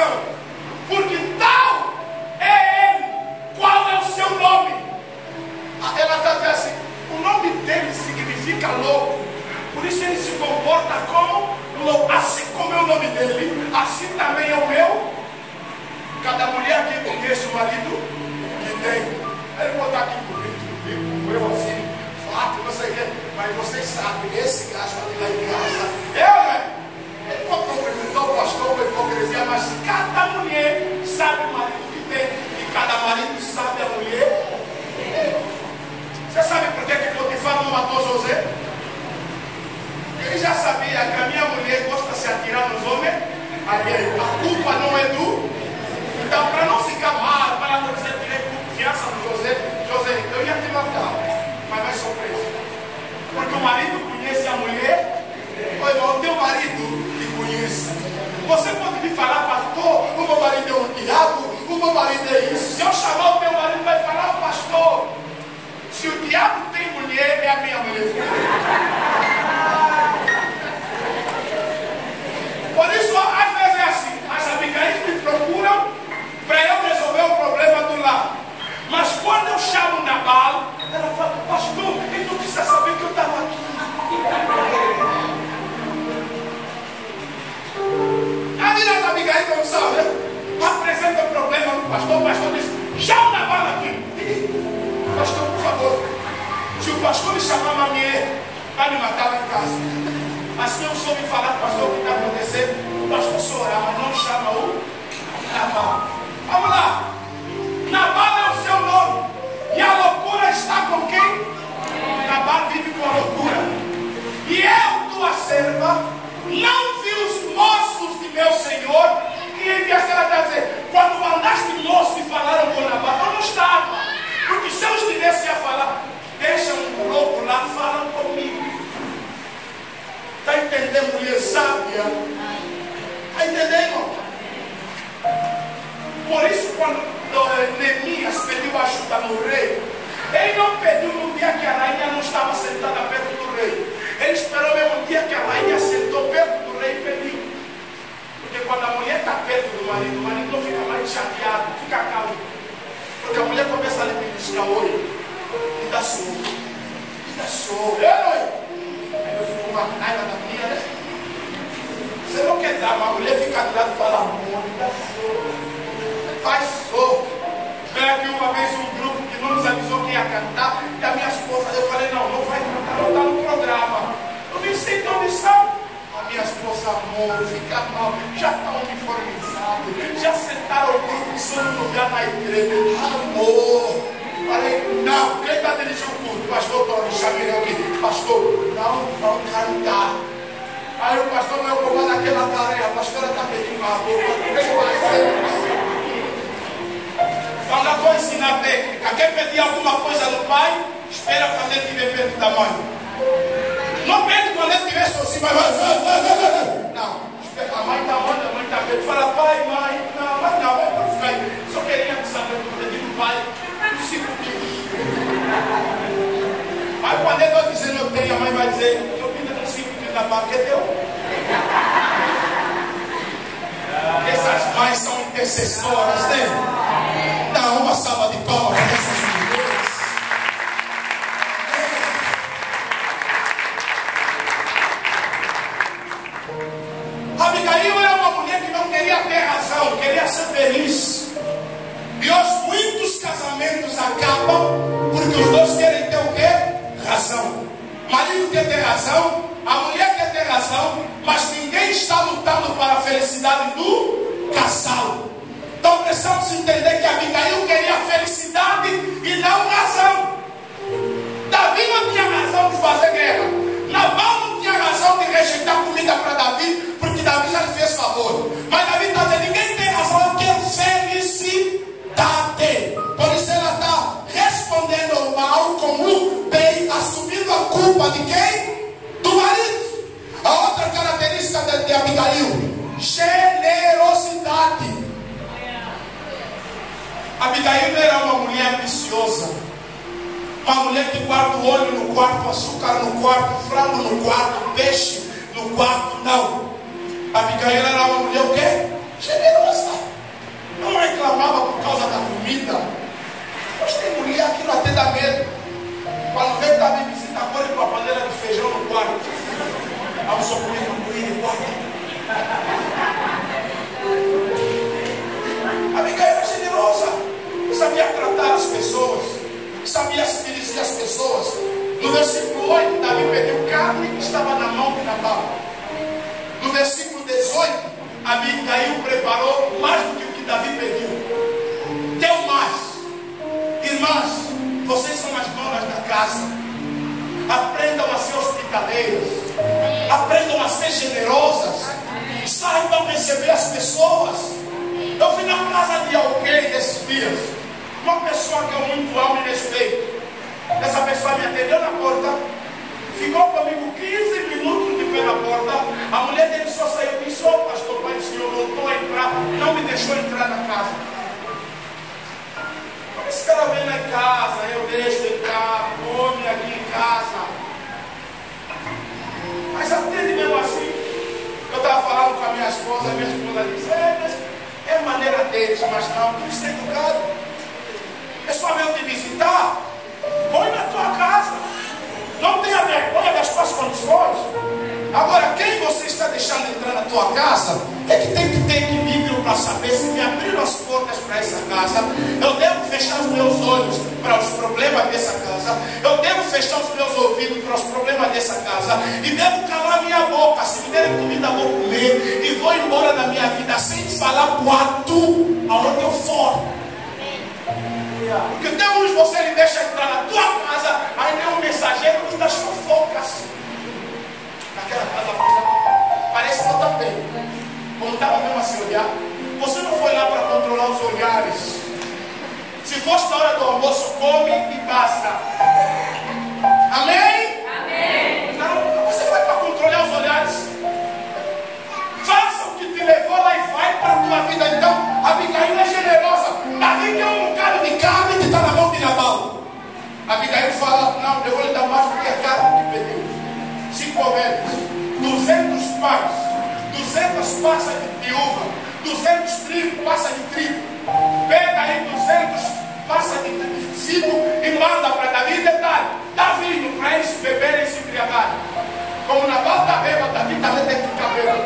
Abigail era uma mulher ambiciosa. Uma mulher que guarda o olho no quarto, o açúcar no quarto, frango no quarto, peixe no quarto, não. Abigail era uma mulher o quê? Generosa. Não reclamava por causa da comida. Mas tem mulher aqui não até dá medo. Quando vem dar minha visita agora com a panela de feijão no quarto. Vamos só comer no o no quarto. Abigail era generosa sabia tratar as pessoas, sabia dirigir as pessoas. No versículo 8, Davi perdeu carne que estava na mão de Natal. No versículo 18, Abigail preparou mais do que o que Davi pediu. Deu mais. Irmãs, vocês são as donas da casa. Aprendam a ser hospitaleiras. Aprendam a ser generosas. Saibam receber as pessoas. Eu fui na casa de alguém nesses dias, uma pessoa que eu muito amo e respeito. Essa pessoa me atendeu na porta, ficou comigo 15 minutos de pé na porta. A mulher dele só saiu e disse: Ô pastor, pai do senhor, voltou a entrar, não me deixou entrar na casa. Como esse cara vem lá em casa, eu deixo entrar, come aqui em casa. Mas atende mesmo assim. Eu estava falando com a minha esposa, a minha esposa disse: É, mas é maneira deles, mas não, tem que ser educado. É só mesmo de visitar. Põe na tua casa. Não tenha vergonha das suas condições. Agora, quem você está deixando entrar na tua casa? É que tem que ter equilíbrio para saber se me abriram as portas para essa casa. Eu devo fechar os meus olhos para os problemas dessa casa. Eu devo fechar os meus ouvidos para os problemas dessa casa. E devo calar minha boca. Se me derem comida, vou comer. E vou embora da minha vida sem falar boato aonde eu for. Amém. Porque até hoje você lhe deixa entrar na tua casa, aí é um mensageiro das fofocas. Naquela casa parece que também. Como estava mesmo assim olhar. Você não foi lá para controlar os olhares. Se fosse na hora do almoço, Cinco ovelhas, duzentos pães 200 passas de uva, 200 trigo, passa de trigo. Pega aí 200 passas de figo e manda para Davi. Detalhe, dá vinho para eles beberem e se embriagarem. Como na volta bêbado, Davi também tem que ficar bêbado.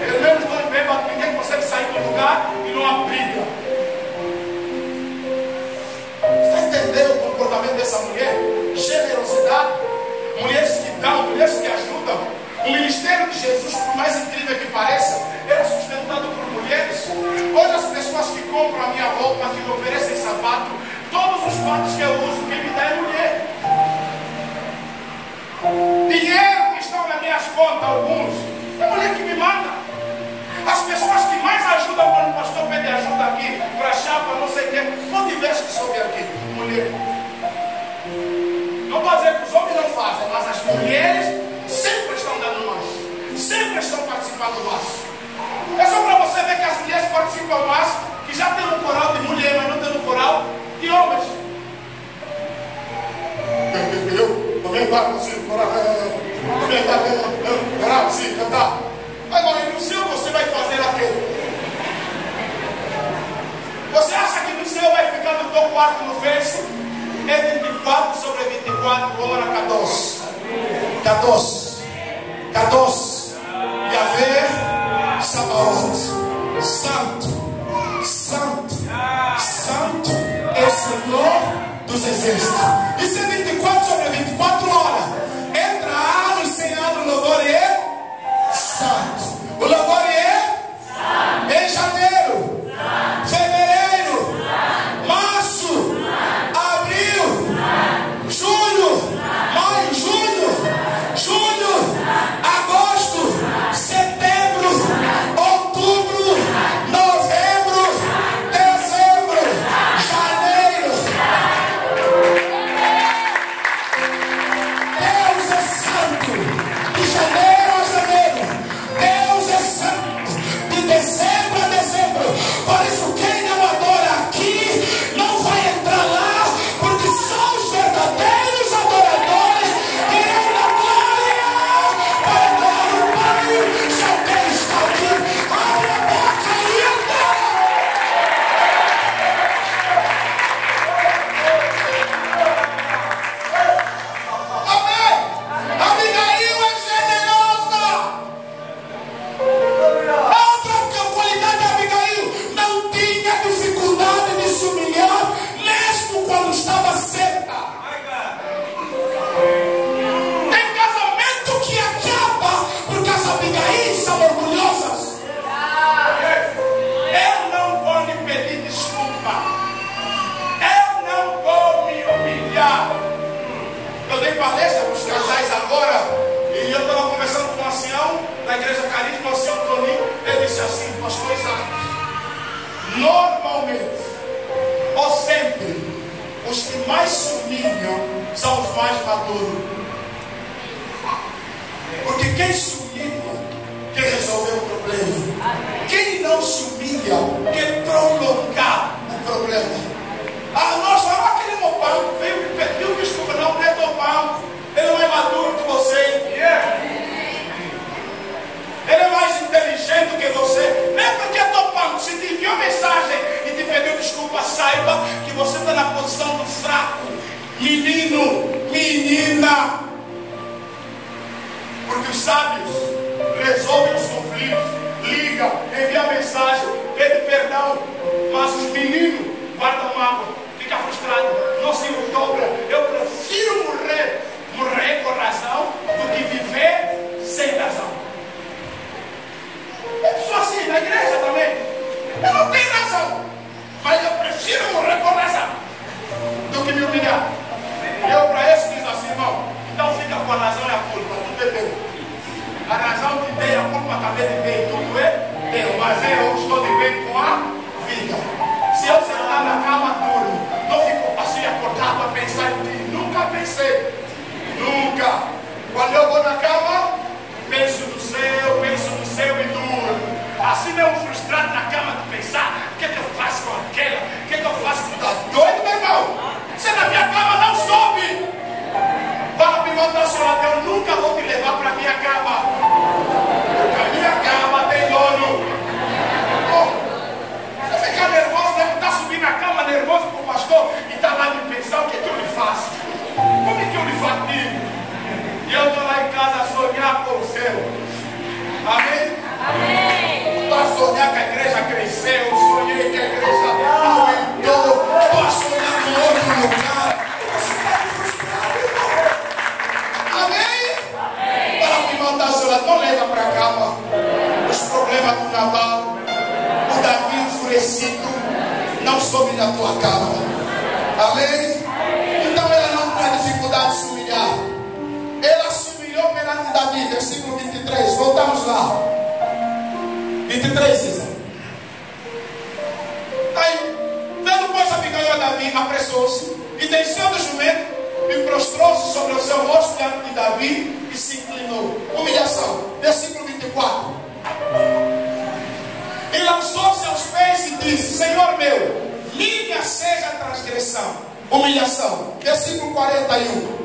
Ele mesmo dois bêbados, ninguém consegue sair do lugar e não há. Você entendeu o comportamento dessa mulher? Generosidade. Mulheres que dão, mulheres que ajudam. O ministério de Jesus, por mais incrível que pareça, era sustentado por mulheres. Hoje as pessoas que compram a minha roupa, que me oferecem sapato, todos os fatos que eu uso, quem me dá é mulher. Dinheiro que estão nas minhas contas, alguns, é mulher que me manda. As pessoas que mais ajudam quando o pastor pede ajuda aqui, para chapa, não sei o quê, pode ver que soube aqui, mulher. Não estou dizendo que os homens não fazem, mas as mulheres sempre estão dando mais, sempre estão participando mais. É só para você ver que as mulheres participam mais, que já tem um coral de mulher, mas não tem um coral de homens. Eu também paro assim, coral, também paro coral assim, cantar. Agora, no céu você vai fazer aquilo. Você acha que no céu vai ficar no teu quarto no Face? É 24 sobre 24, hora 14. 14. Kadosh, Yahvé, Sabaoth, Santo, Santo, Santo é o Senhor dos Exércitos. Isso é 24 sobre 24 horas. Entra ano e sem ano, louvor é Santo. O louvor é em janeiro, fevereiro, está lá de pensar o que, é que eu lhe faço. Como é que eu lhe fatigo? E eu estou lá em casa a sonhar com o céu. Amém? Amém. Estou a sonhar que a igreja cresceu, sonhei que a igreja aumentou, estou a sonhar com outro lugar. Amém? Amém. Para que não está chorando, não leva para cá, mano. Os problemas do Natal, o Davi enfurecido, não soube da tua cama. Amém? Então ela não tem dificuldade de se humilhar. Ela se humilhou perante Davi, versículo 23. Voltamos lá. 23, César. Aí, vendo pois Abigail a Davi, apressou-se e desceu do jumento e prostrou-se sobre o seu rosto diante de Davi e se inclinou. Humilhação. Versículo 24. E lançou-se aos pés e disse: Senhor meu, minha seja a transgressão. Humilhação. Versículo 41.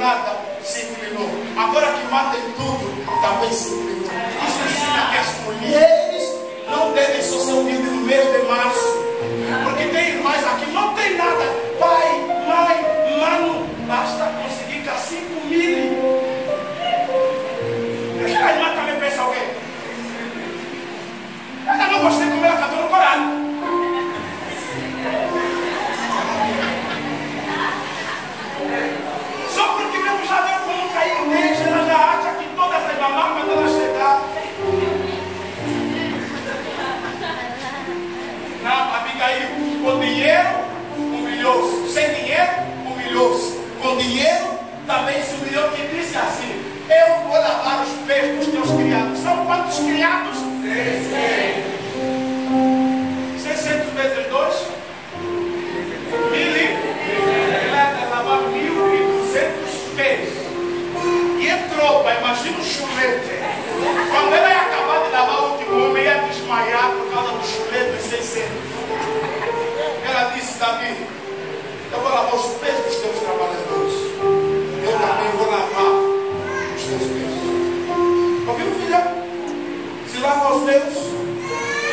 Nada, se inclinou. Agora que manda em tudo, também se inclinou. Isso ensina que as mulheres não devem só ser humildes no mês de março. Porque tem irmãs aqui, não tem nada. Pai, mãe, mano, basta conseguir cá humilhou-se. Com dinheiro, também se humilhou, que disse assim: Eu vou lavar os pés dos teus criados. São quantos criados? 600. 600 vezes 2? Mil e? Ele vai lavar 1.200 pés. E entrou, pai, imagina o chulete. Quando ele ia acabar de lavar o último homem, ia desmaiar por causa do chulete dos 600. Ela disse, Davi, eu vou lavar os pés dos teus trabalhadores. Eu também vou lavar os teus pés. Ouviu, filha? Se lava os meus,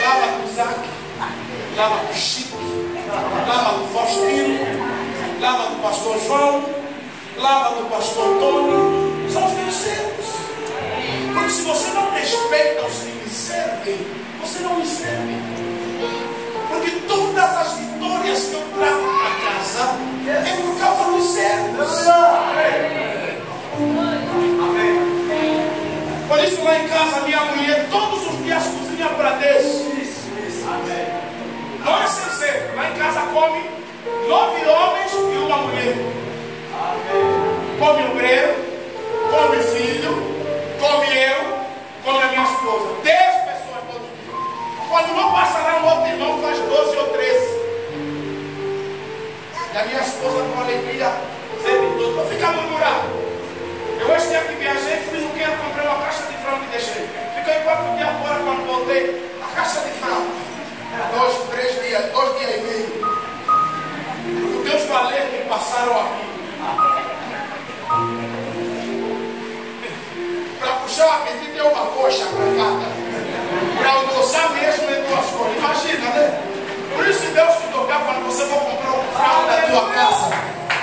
lava do Isaac, lava do Chico, lava do Faustino, lava do pastor João, lava do pastor Antônio. São os meus servos. Porque se você não respeita os que me servem, você não me serve. Todas as vitórias que eu trago para casa é por causa dos servos. Por isso lá em casa minha mulher todos os dias cozinha para Deus. Não é sem ser. Lá em casa come nove homens e uma mulher. Come obreiro, come filho, come eu, come a minha esposa. Dez quando não passa lá, um outro irmão faz 12 ou 13. E a minha esposa, com alegria, sempre tudo, não ficar murmurando. Eu este ano que é viajei, fiz o que? Eu comprei uma caixa de frango e deixei. Fiquei quatro dias fora quando voltei. A caixa de frango. Dois, três dias, dois dias e meio. Os teus valentes me passaram aqui. Para puxar a pedida tem é uma coxa para cá. Para endossar mesmo em duas cores. Imagina, né? Por isso Deus te tocar quando você vai comprar um carro da tua casa.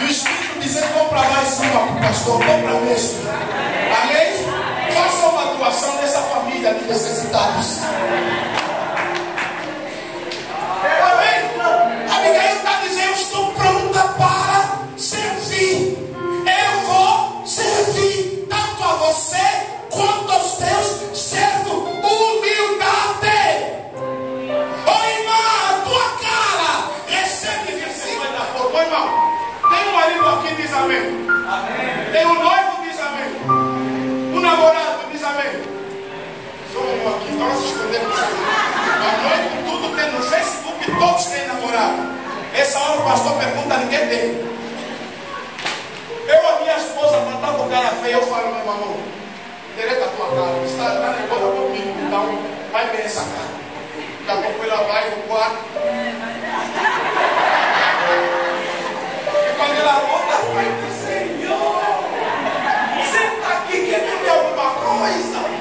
E o Espírito dizer, compra mais uma para o pastor, compra mesmo. Amém? Faça uma doação dessa família de necessitados. Amém? Abigail está dizendo, estou pronta para servir. Eu vou servir tanto a você quanto aos teus servos. Humildade. Ô irmã, a tua cara recebe fogo. Ô irmão, tem um marido aqui diz amém. amém. Tem um noivo diz amém. Um namorado diz amém. Só um aqui, nós escondemos A noite tudo tem no Facebook, todos têm namorado. Essa hora o pastor pergunta, ninguém tem. Eu, a minha esposa, quando está com cara feia, eu falo, meu amor, direita a tua cara, está, está nervosa comigo, então vai bem essa cara. Daqui a pouco ela vai no quarto. E quando ela volta, vai dizer, Senhor, senta aqui, quer comer alguma coisa?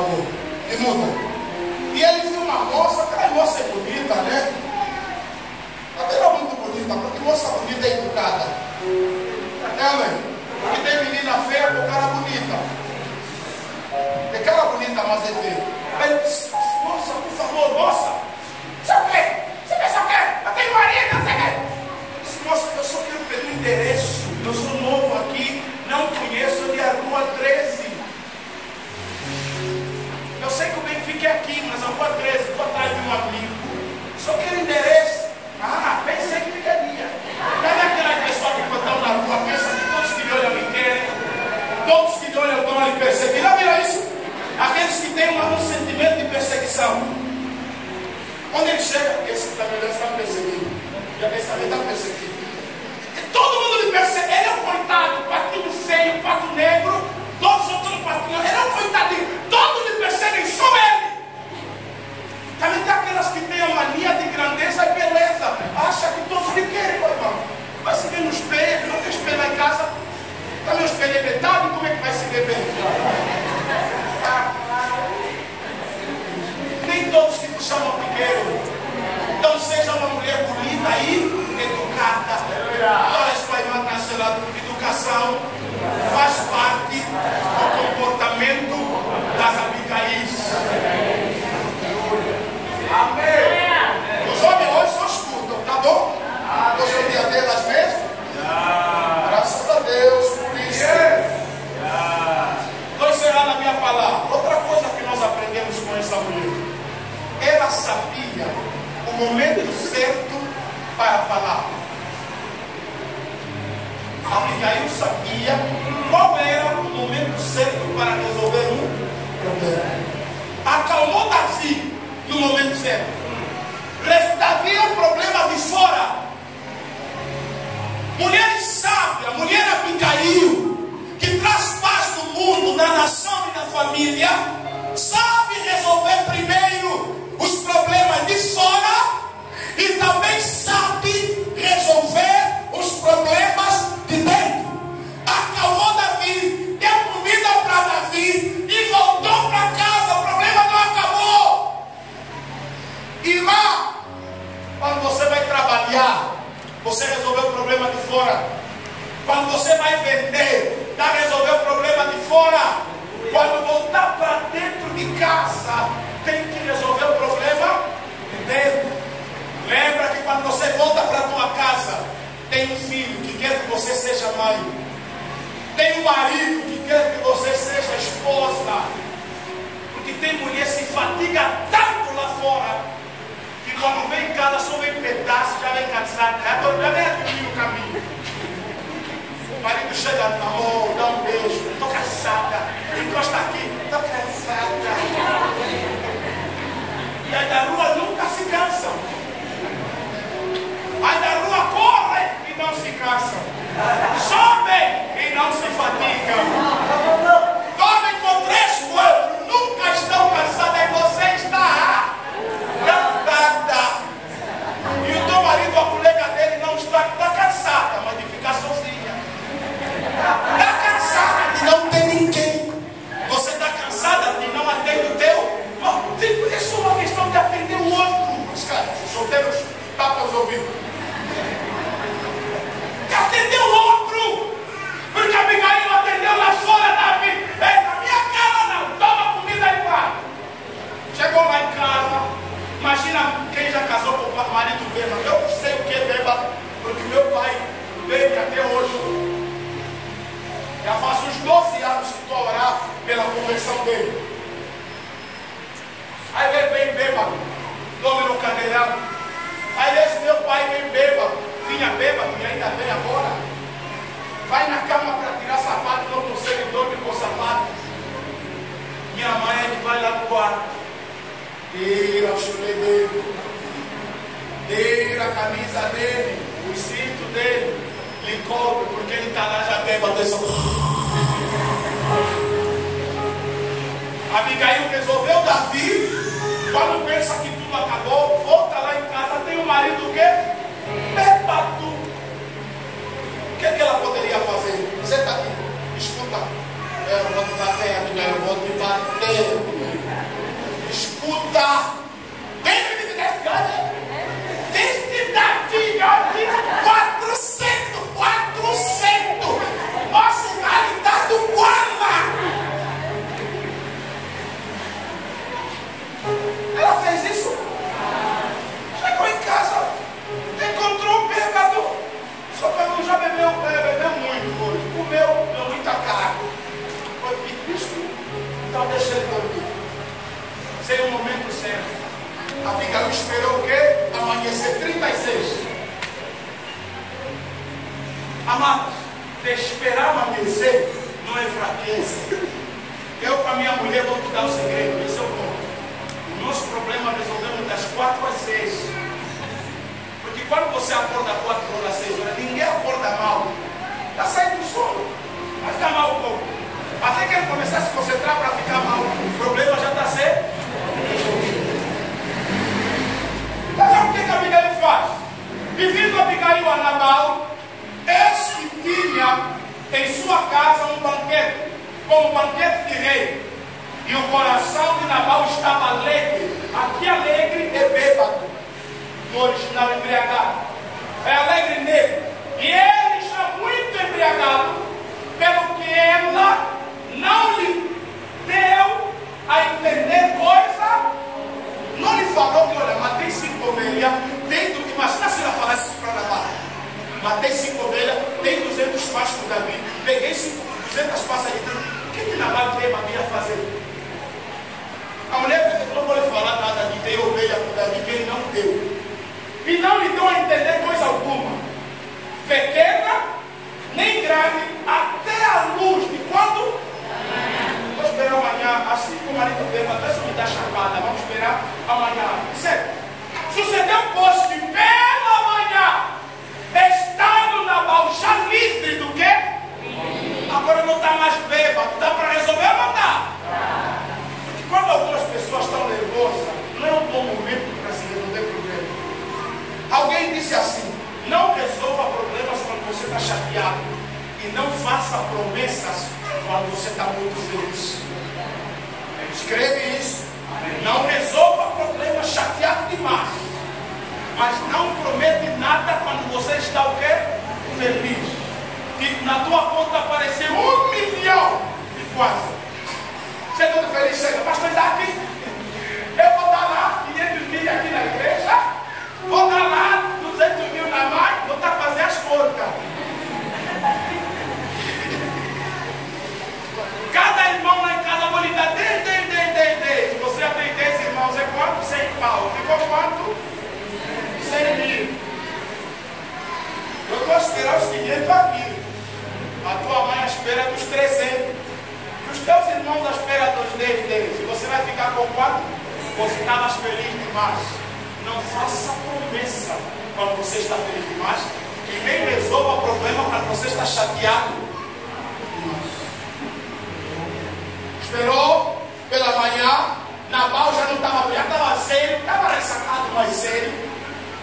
Favor, muda. E ele viu uma moça, aquela moça é bonita, né? Ela era muito bonita, porque moça bonita é educada. É, mãe? Porque tem menina feia com cara bonita. Tem cara bonita, mas é feia. Aí ele disse, moça, por favor, moça, a 13, estou atrás de um amigo. Só quero endereço. Ah, pensei que ficaria. Cadê aquela pessoa que estão na rua pensa que todos que me olham me querem? Todos que me olham vão lhe perseguir. Já viram isso? Aqueles que têm um, sentimento de perseguição. Quando ele chega, esse também está me perseguindo. E esse também está perseguindo. Todo mundo lhe persegue. Ele é um coitado, patinho feio, pato negro. Todos os outros patinhos. Ele é um coitadinho. Todos lhe perseguem, só ele. Também tem aquelas que têm a mania de grandeza e beleza. Acha que todos lhe querem, meu irmão. Vai se ver no espelho, não tem espelho lá em casa. Também o espelho é metade, como é que vai se ver bem? Nem vem cansada. Já vem aqui no caminho. O marido chega, amor, dá um beijo, estou cansada. Encosta aqui, estou cansada. E aí da rua nunca se cansam. Aí da rua correm e não se cansam. Sobem e não se fatigam. Até que ele começar a se concentrar para ficar mal, o problema já está sendo. Então, o que, que Abigail faz? Vivindo Abigail a Nabal, eis que tinha em sua casa um banquete, como um banquete de rei. E o coração de Nabal estava alegre. Aqui alegre é bêbado. No original embriagado. É alegre nele. E ele está muito embriagado. Pelo que ela não lhe deu a entender coisa. Não lhe falou que, olha, matei cinco ovelhas. De. Imagina se ela falasse para Nabal. Matei cinco ovelhas. Tem 200 pastos com Davi. Peguei cinco, 200 pastas aí dentro. O que, que Nabal veio ia fazer? A mulher não pode falar nada de ter ovelha com Davi que ele não deu. E não lhe deu a entender coisa alguma. Pequena, nem grande, até a luz de quando? Vou esperar amanhã, assim como o marido dele, até se me dá chapada, vamos esperar amanhã. Certo? Sucedeu, pois, que pela manhã, estando na balsa livre do quê? Agora não está mais bêbado, dá para resolver ou não dá? Quando algumas pessoas estão nervosas, não é um bom momento para se resolver problema. Alguém disse assim: não resolva problemas quando você está chateado. E não faça promessas quando você está muito feliz. Escreve isso. Não resolva problemas chateado demais. Mas não promete nada quando você está o quê? Feliz. E na tua conta aparecer um milhão e quase. Você é todo feliz, chega, pastor Isaac, eu vou dar lá 500 mil aqui na igreja, vou dar lá 200 mil na mãe, vou estar fazer as contas. Cada irmão lá em casa vou dar 10, 10, 10, 10, 10. Você tem 10 irmãos, é quanto? 100 pau. Ficou quanto? 100 mil. Eu a esperar os 500 aqui. A tua mãe espera dos 300. Os teus irmãos à espera dos 10 deles. Você vai ficar com quanto? Você está mais feliz demais. Não faça promessa quando você está feliz demais. E nem resolva problema quando você está chateado demais. Esperou pela manhã. Nabal já não estava, já estava sério, estava ressacado mais sério.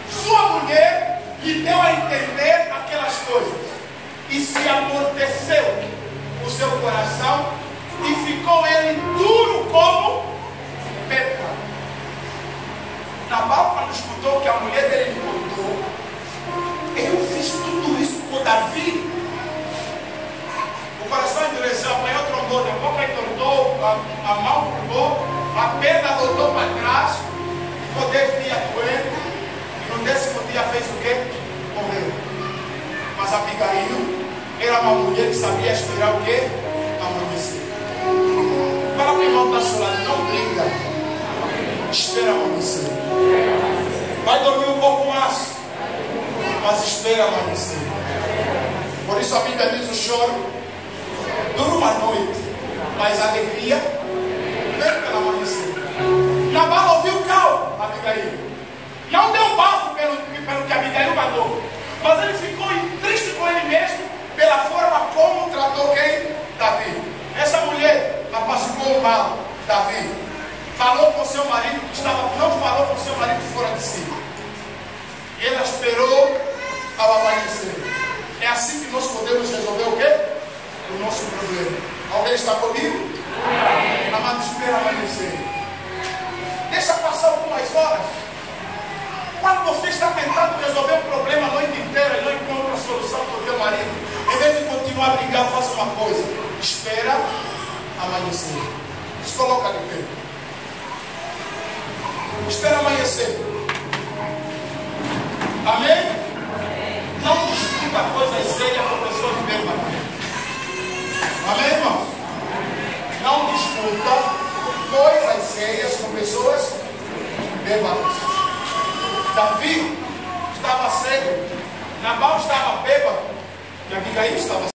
Sua mulher lhe deu a entender aquelas coisas. E se amorteceu o seu coração e ficou ele duro como pedra. Nabal, quando escutou que a mulher dele lhe contou, eu fiz tudo isso por Davi. O coração endureceu, apanhou trombou, a boca entortou, a, a mão curvou, a perna voltou para trás, ficou dez dias doente, e no décimo dia fez o quê? Morreu. Mas Abigail era uma mulher que sabia esperar o quê? Amanhecer. Para o irmão da sua lado, não briga. Espera amanhecer. Vai dormir um pouco mais, mas espera amanhecer. Por isso a Bíblia diz o choro dura uma noite, mas a alegria vem pela amanhecer. Nabal ouviu cal, Abigail. Não deu bafo pelo, pelo que Abigail mandou, mas ele ficou triste com ele mesmo pela forma como tratou quem? Davi. Essa mulher apaciguou o mal, Davi. Falou com seu marido que estava, não falou com seu marido fora de si. E ela esperou ao amanhecer. É assim que nós podemos resolver o quê? O nosso problema. Alguém está comigo? Amém. Amado, espera amanhecer. Deixa passar algumas horas. Quando você está tentando resolver um problema a noite inteira e não encontra a solução para o teu marido, em vez de continuar a brigar, faça uma coisa. Espera amanhecer. Se coloca de pé. Espera amanhecer. Amém? Não discuta coisas sérias. Amém, irmão? Não discuta coisas sérias com pessoas bêbadas. Davi estava cego, Nabal estava bêbado e Abigail estava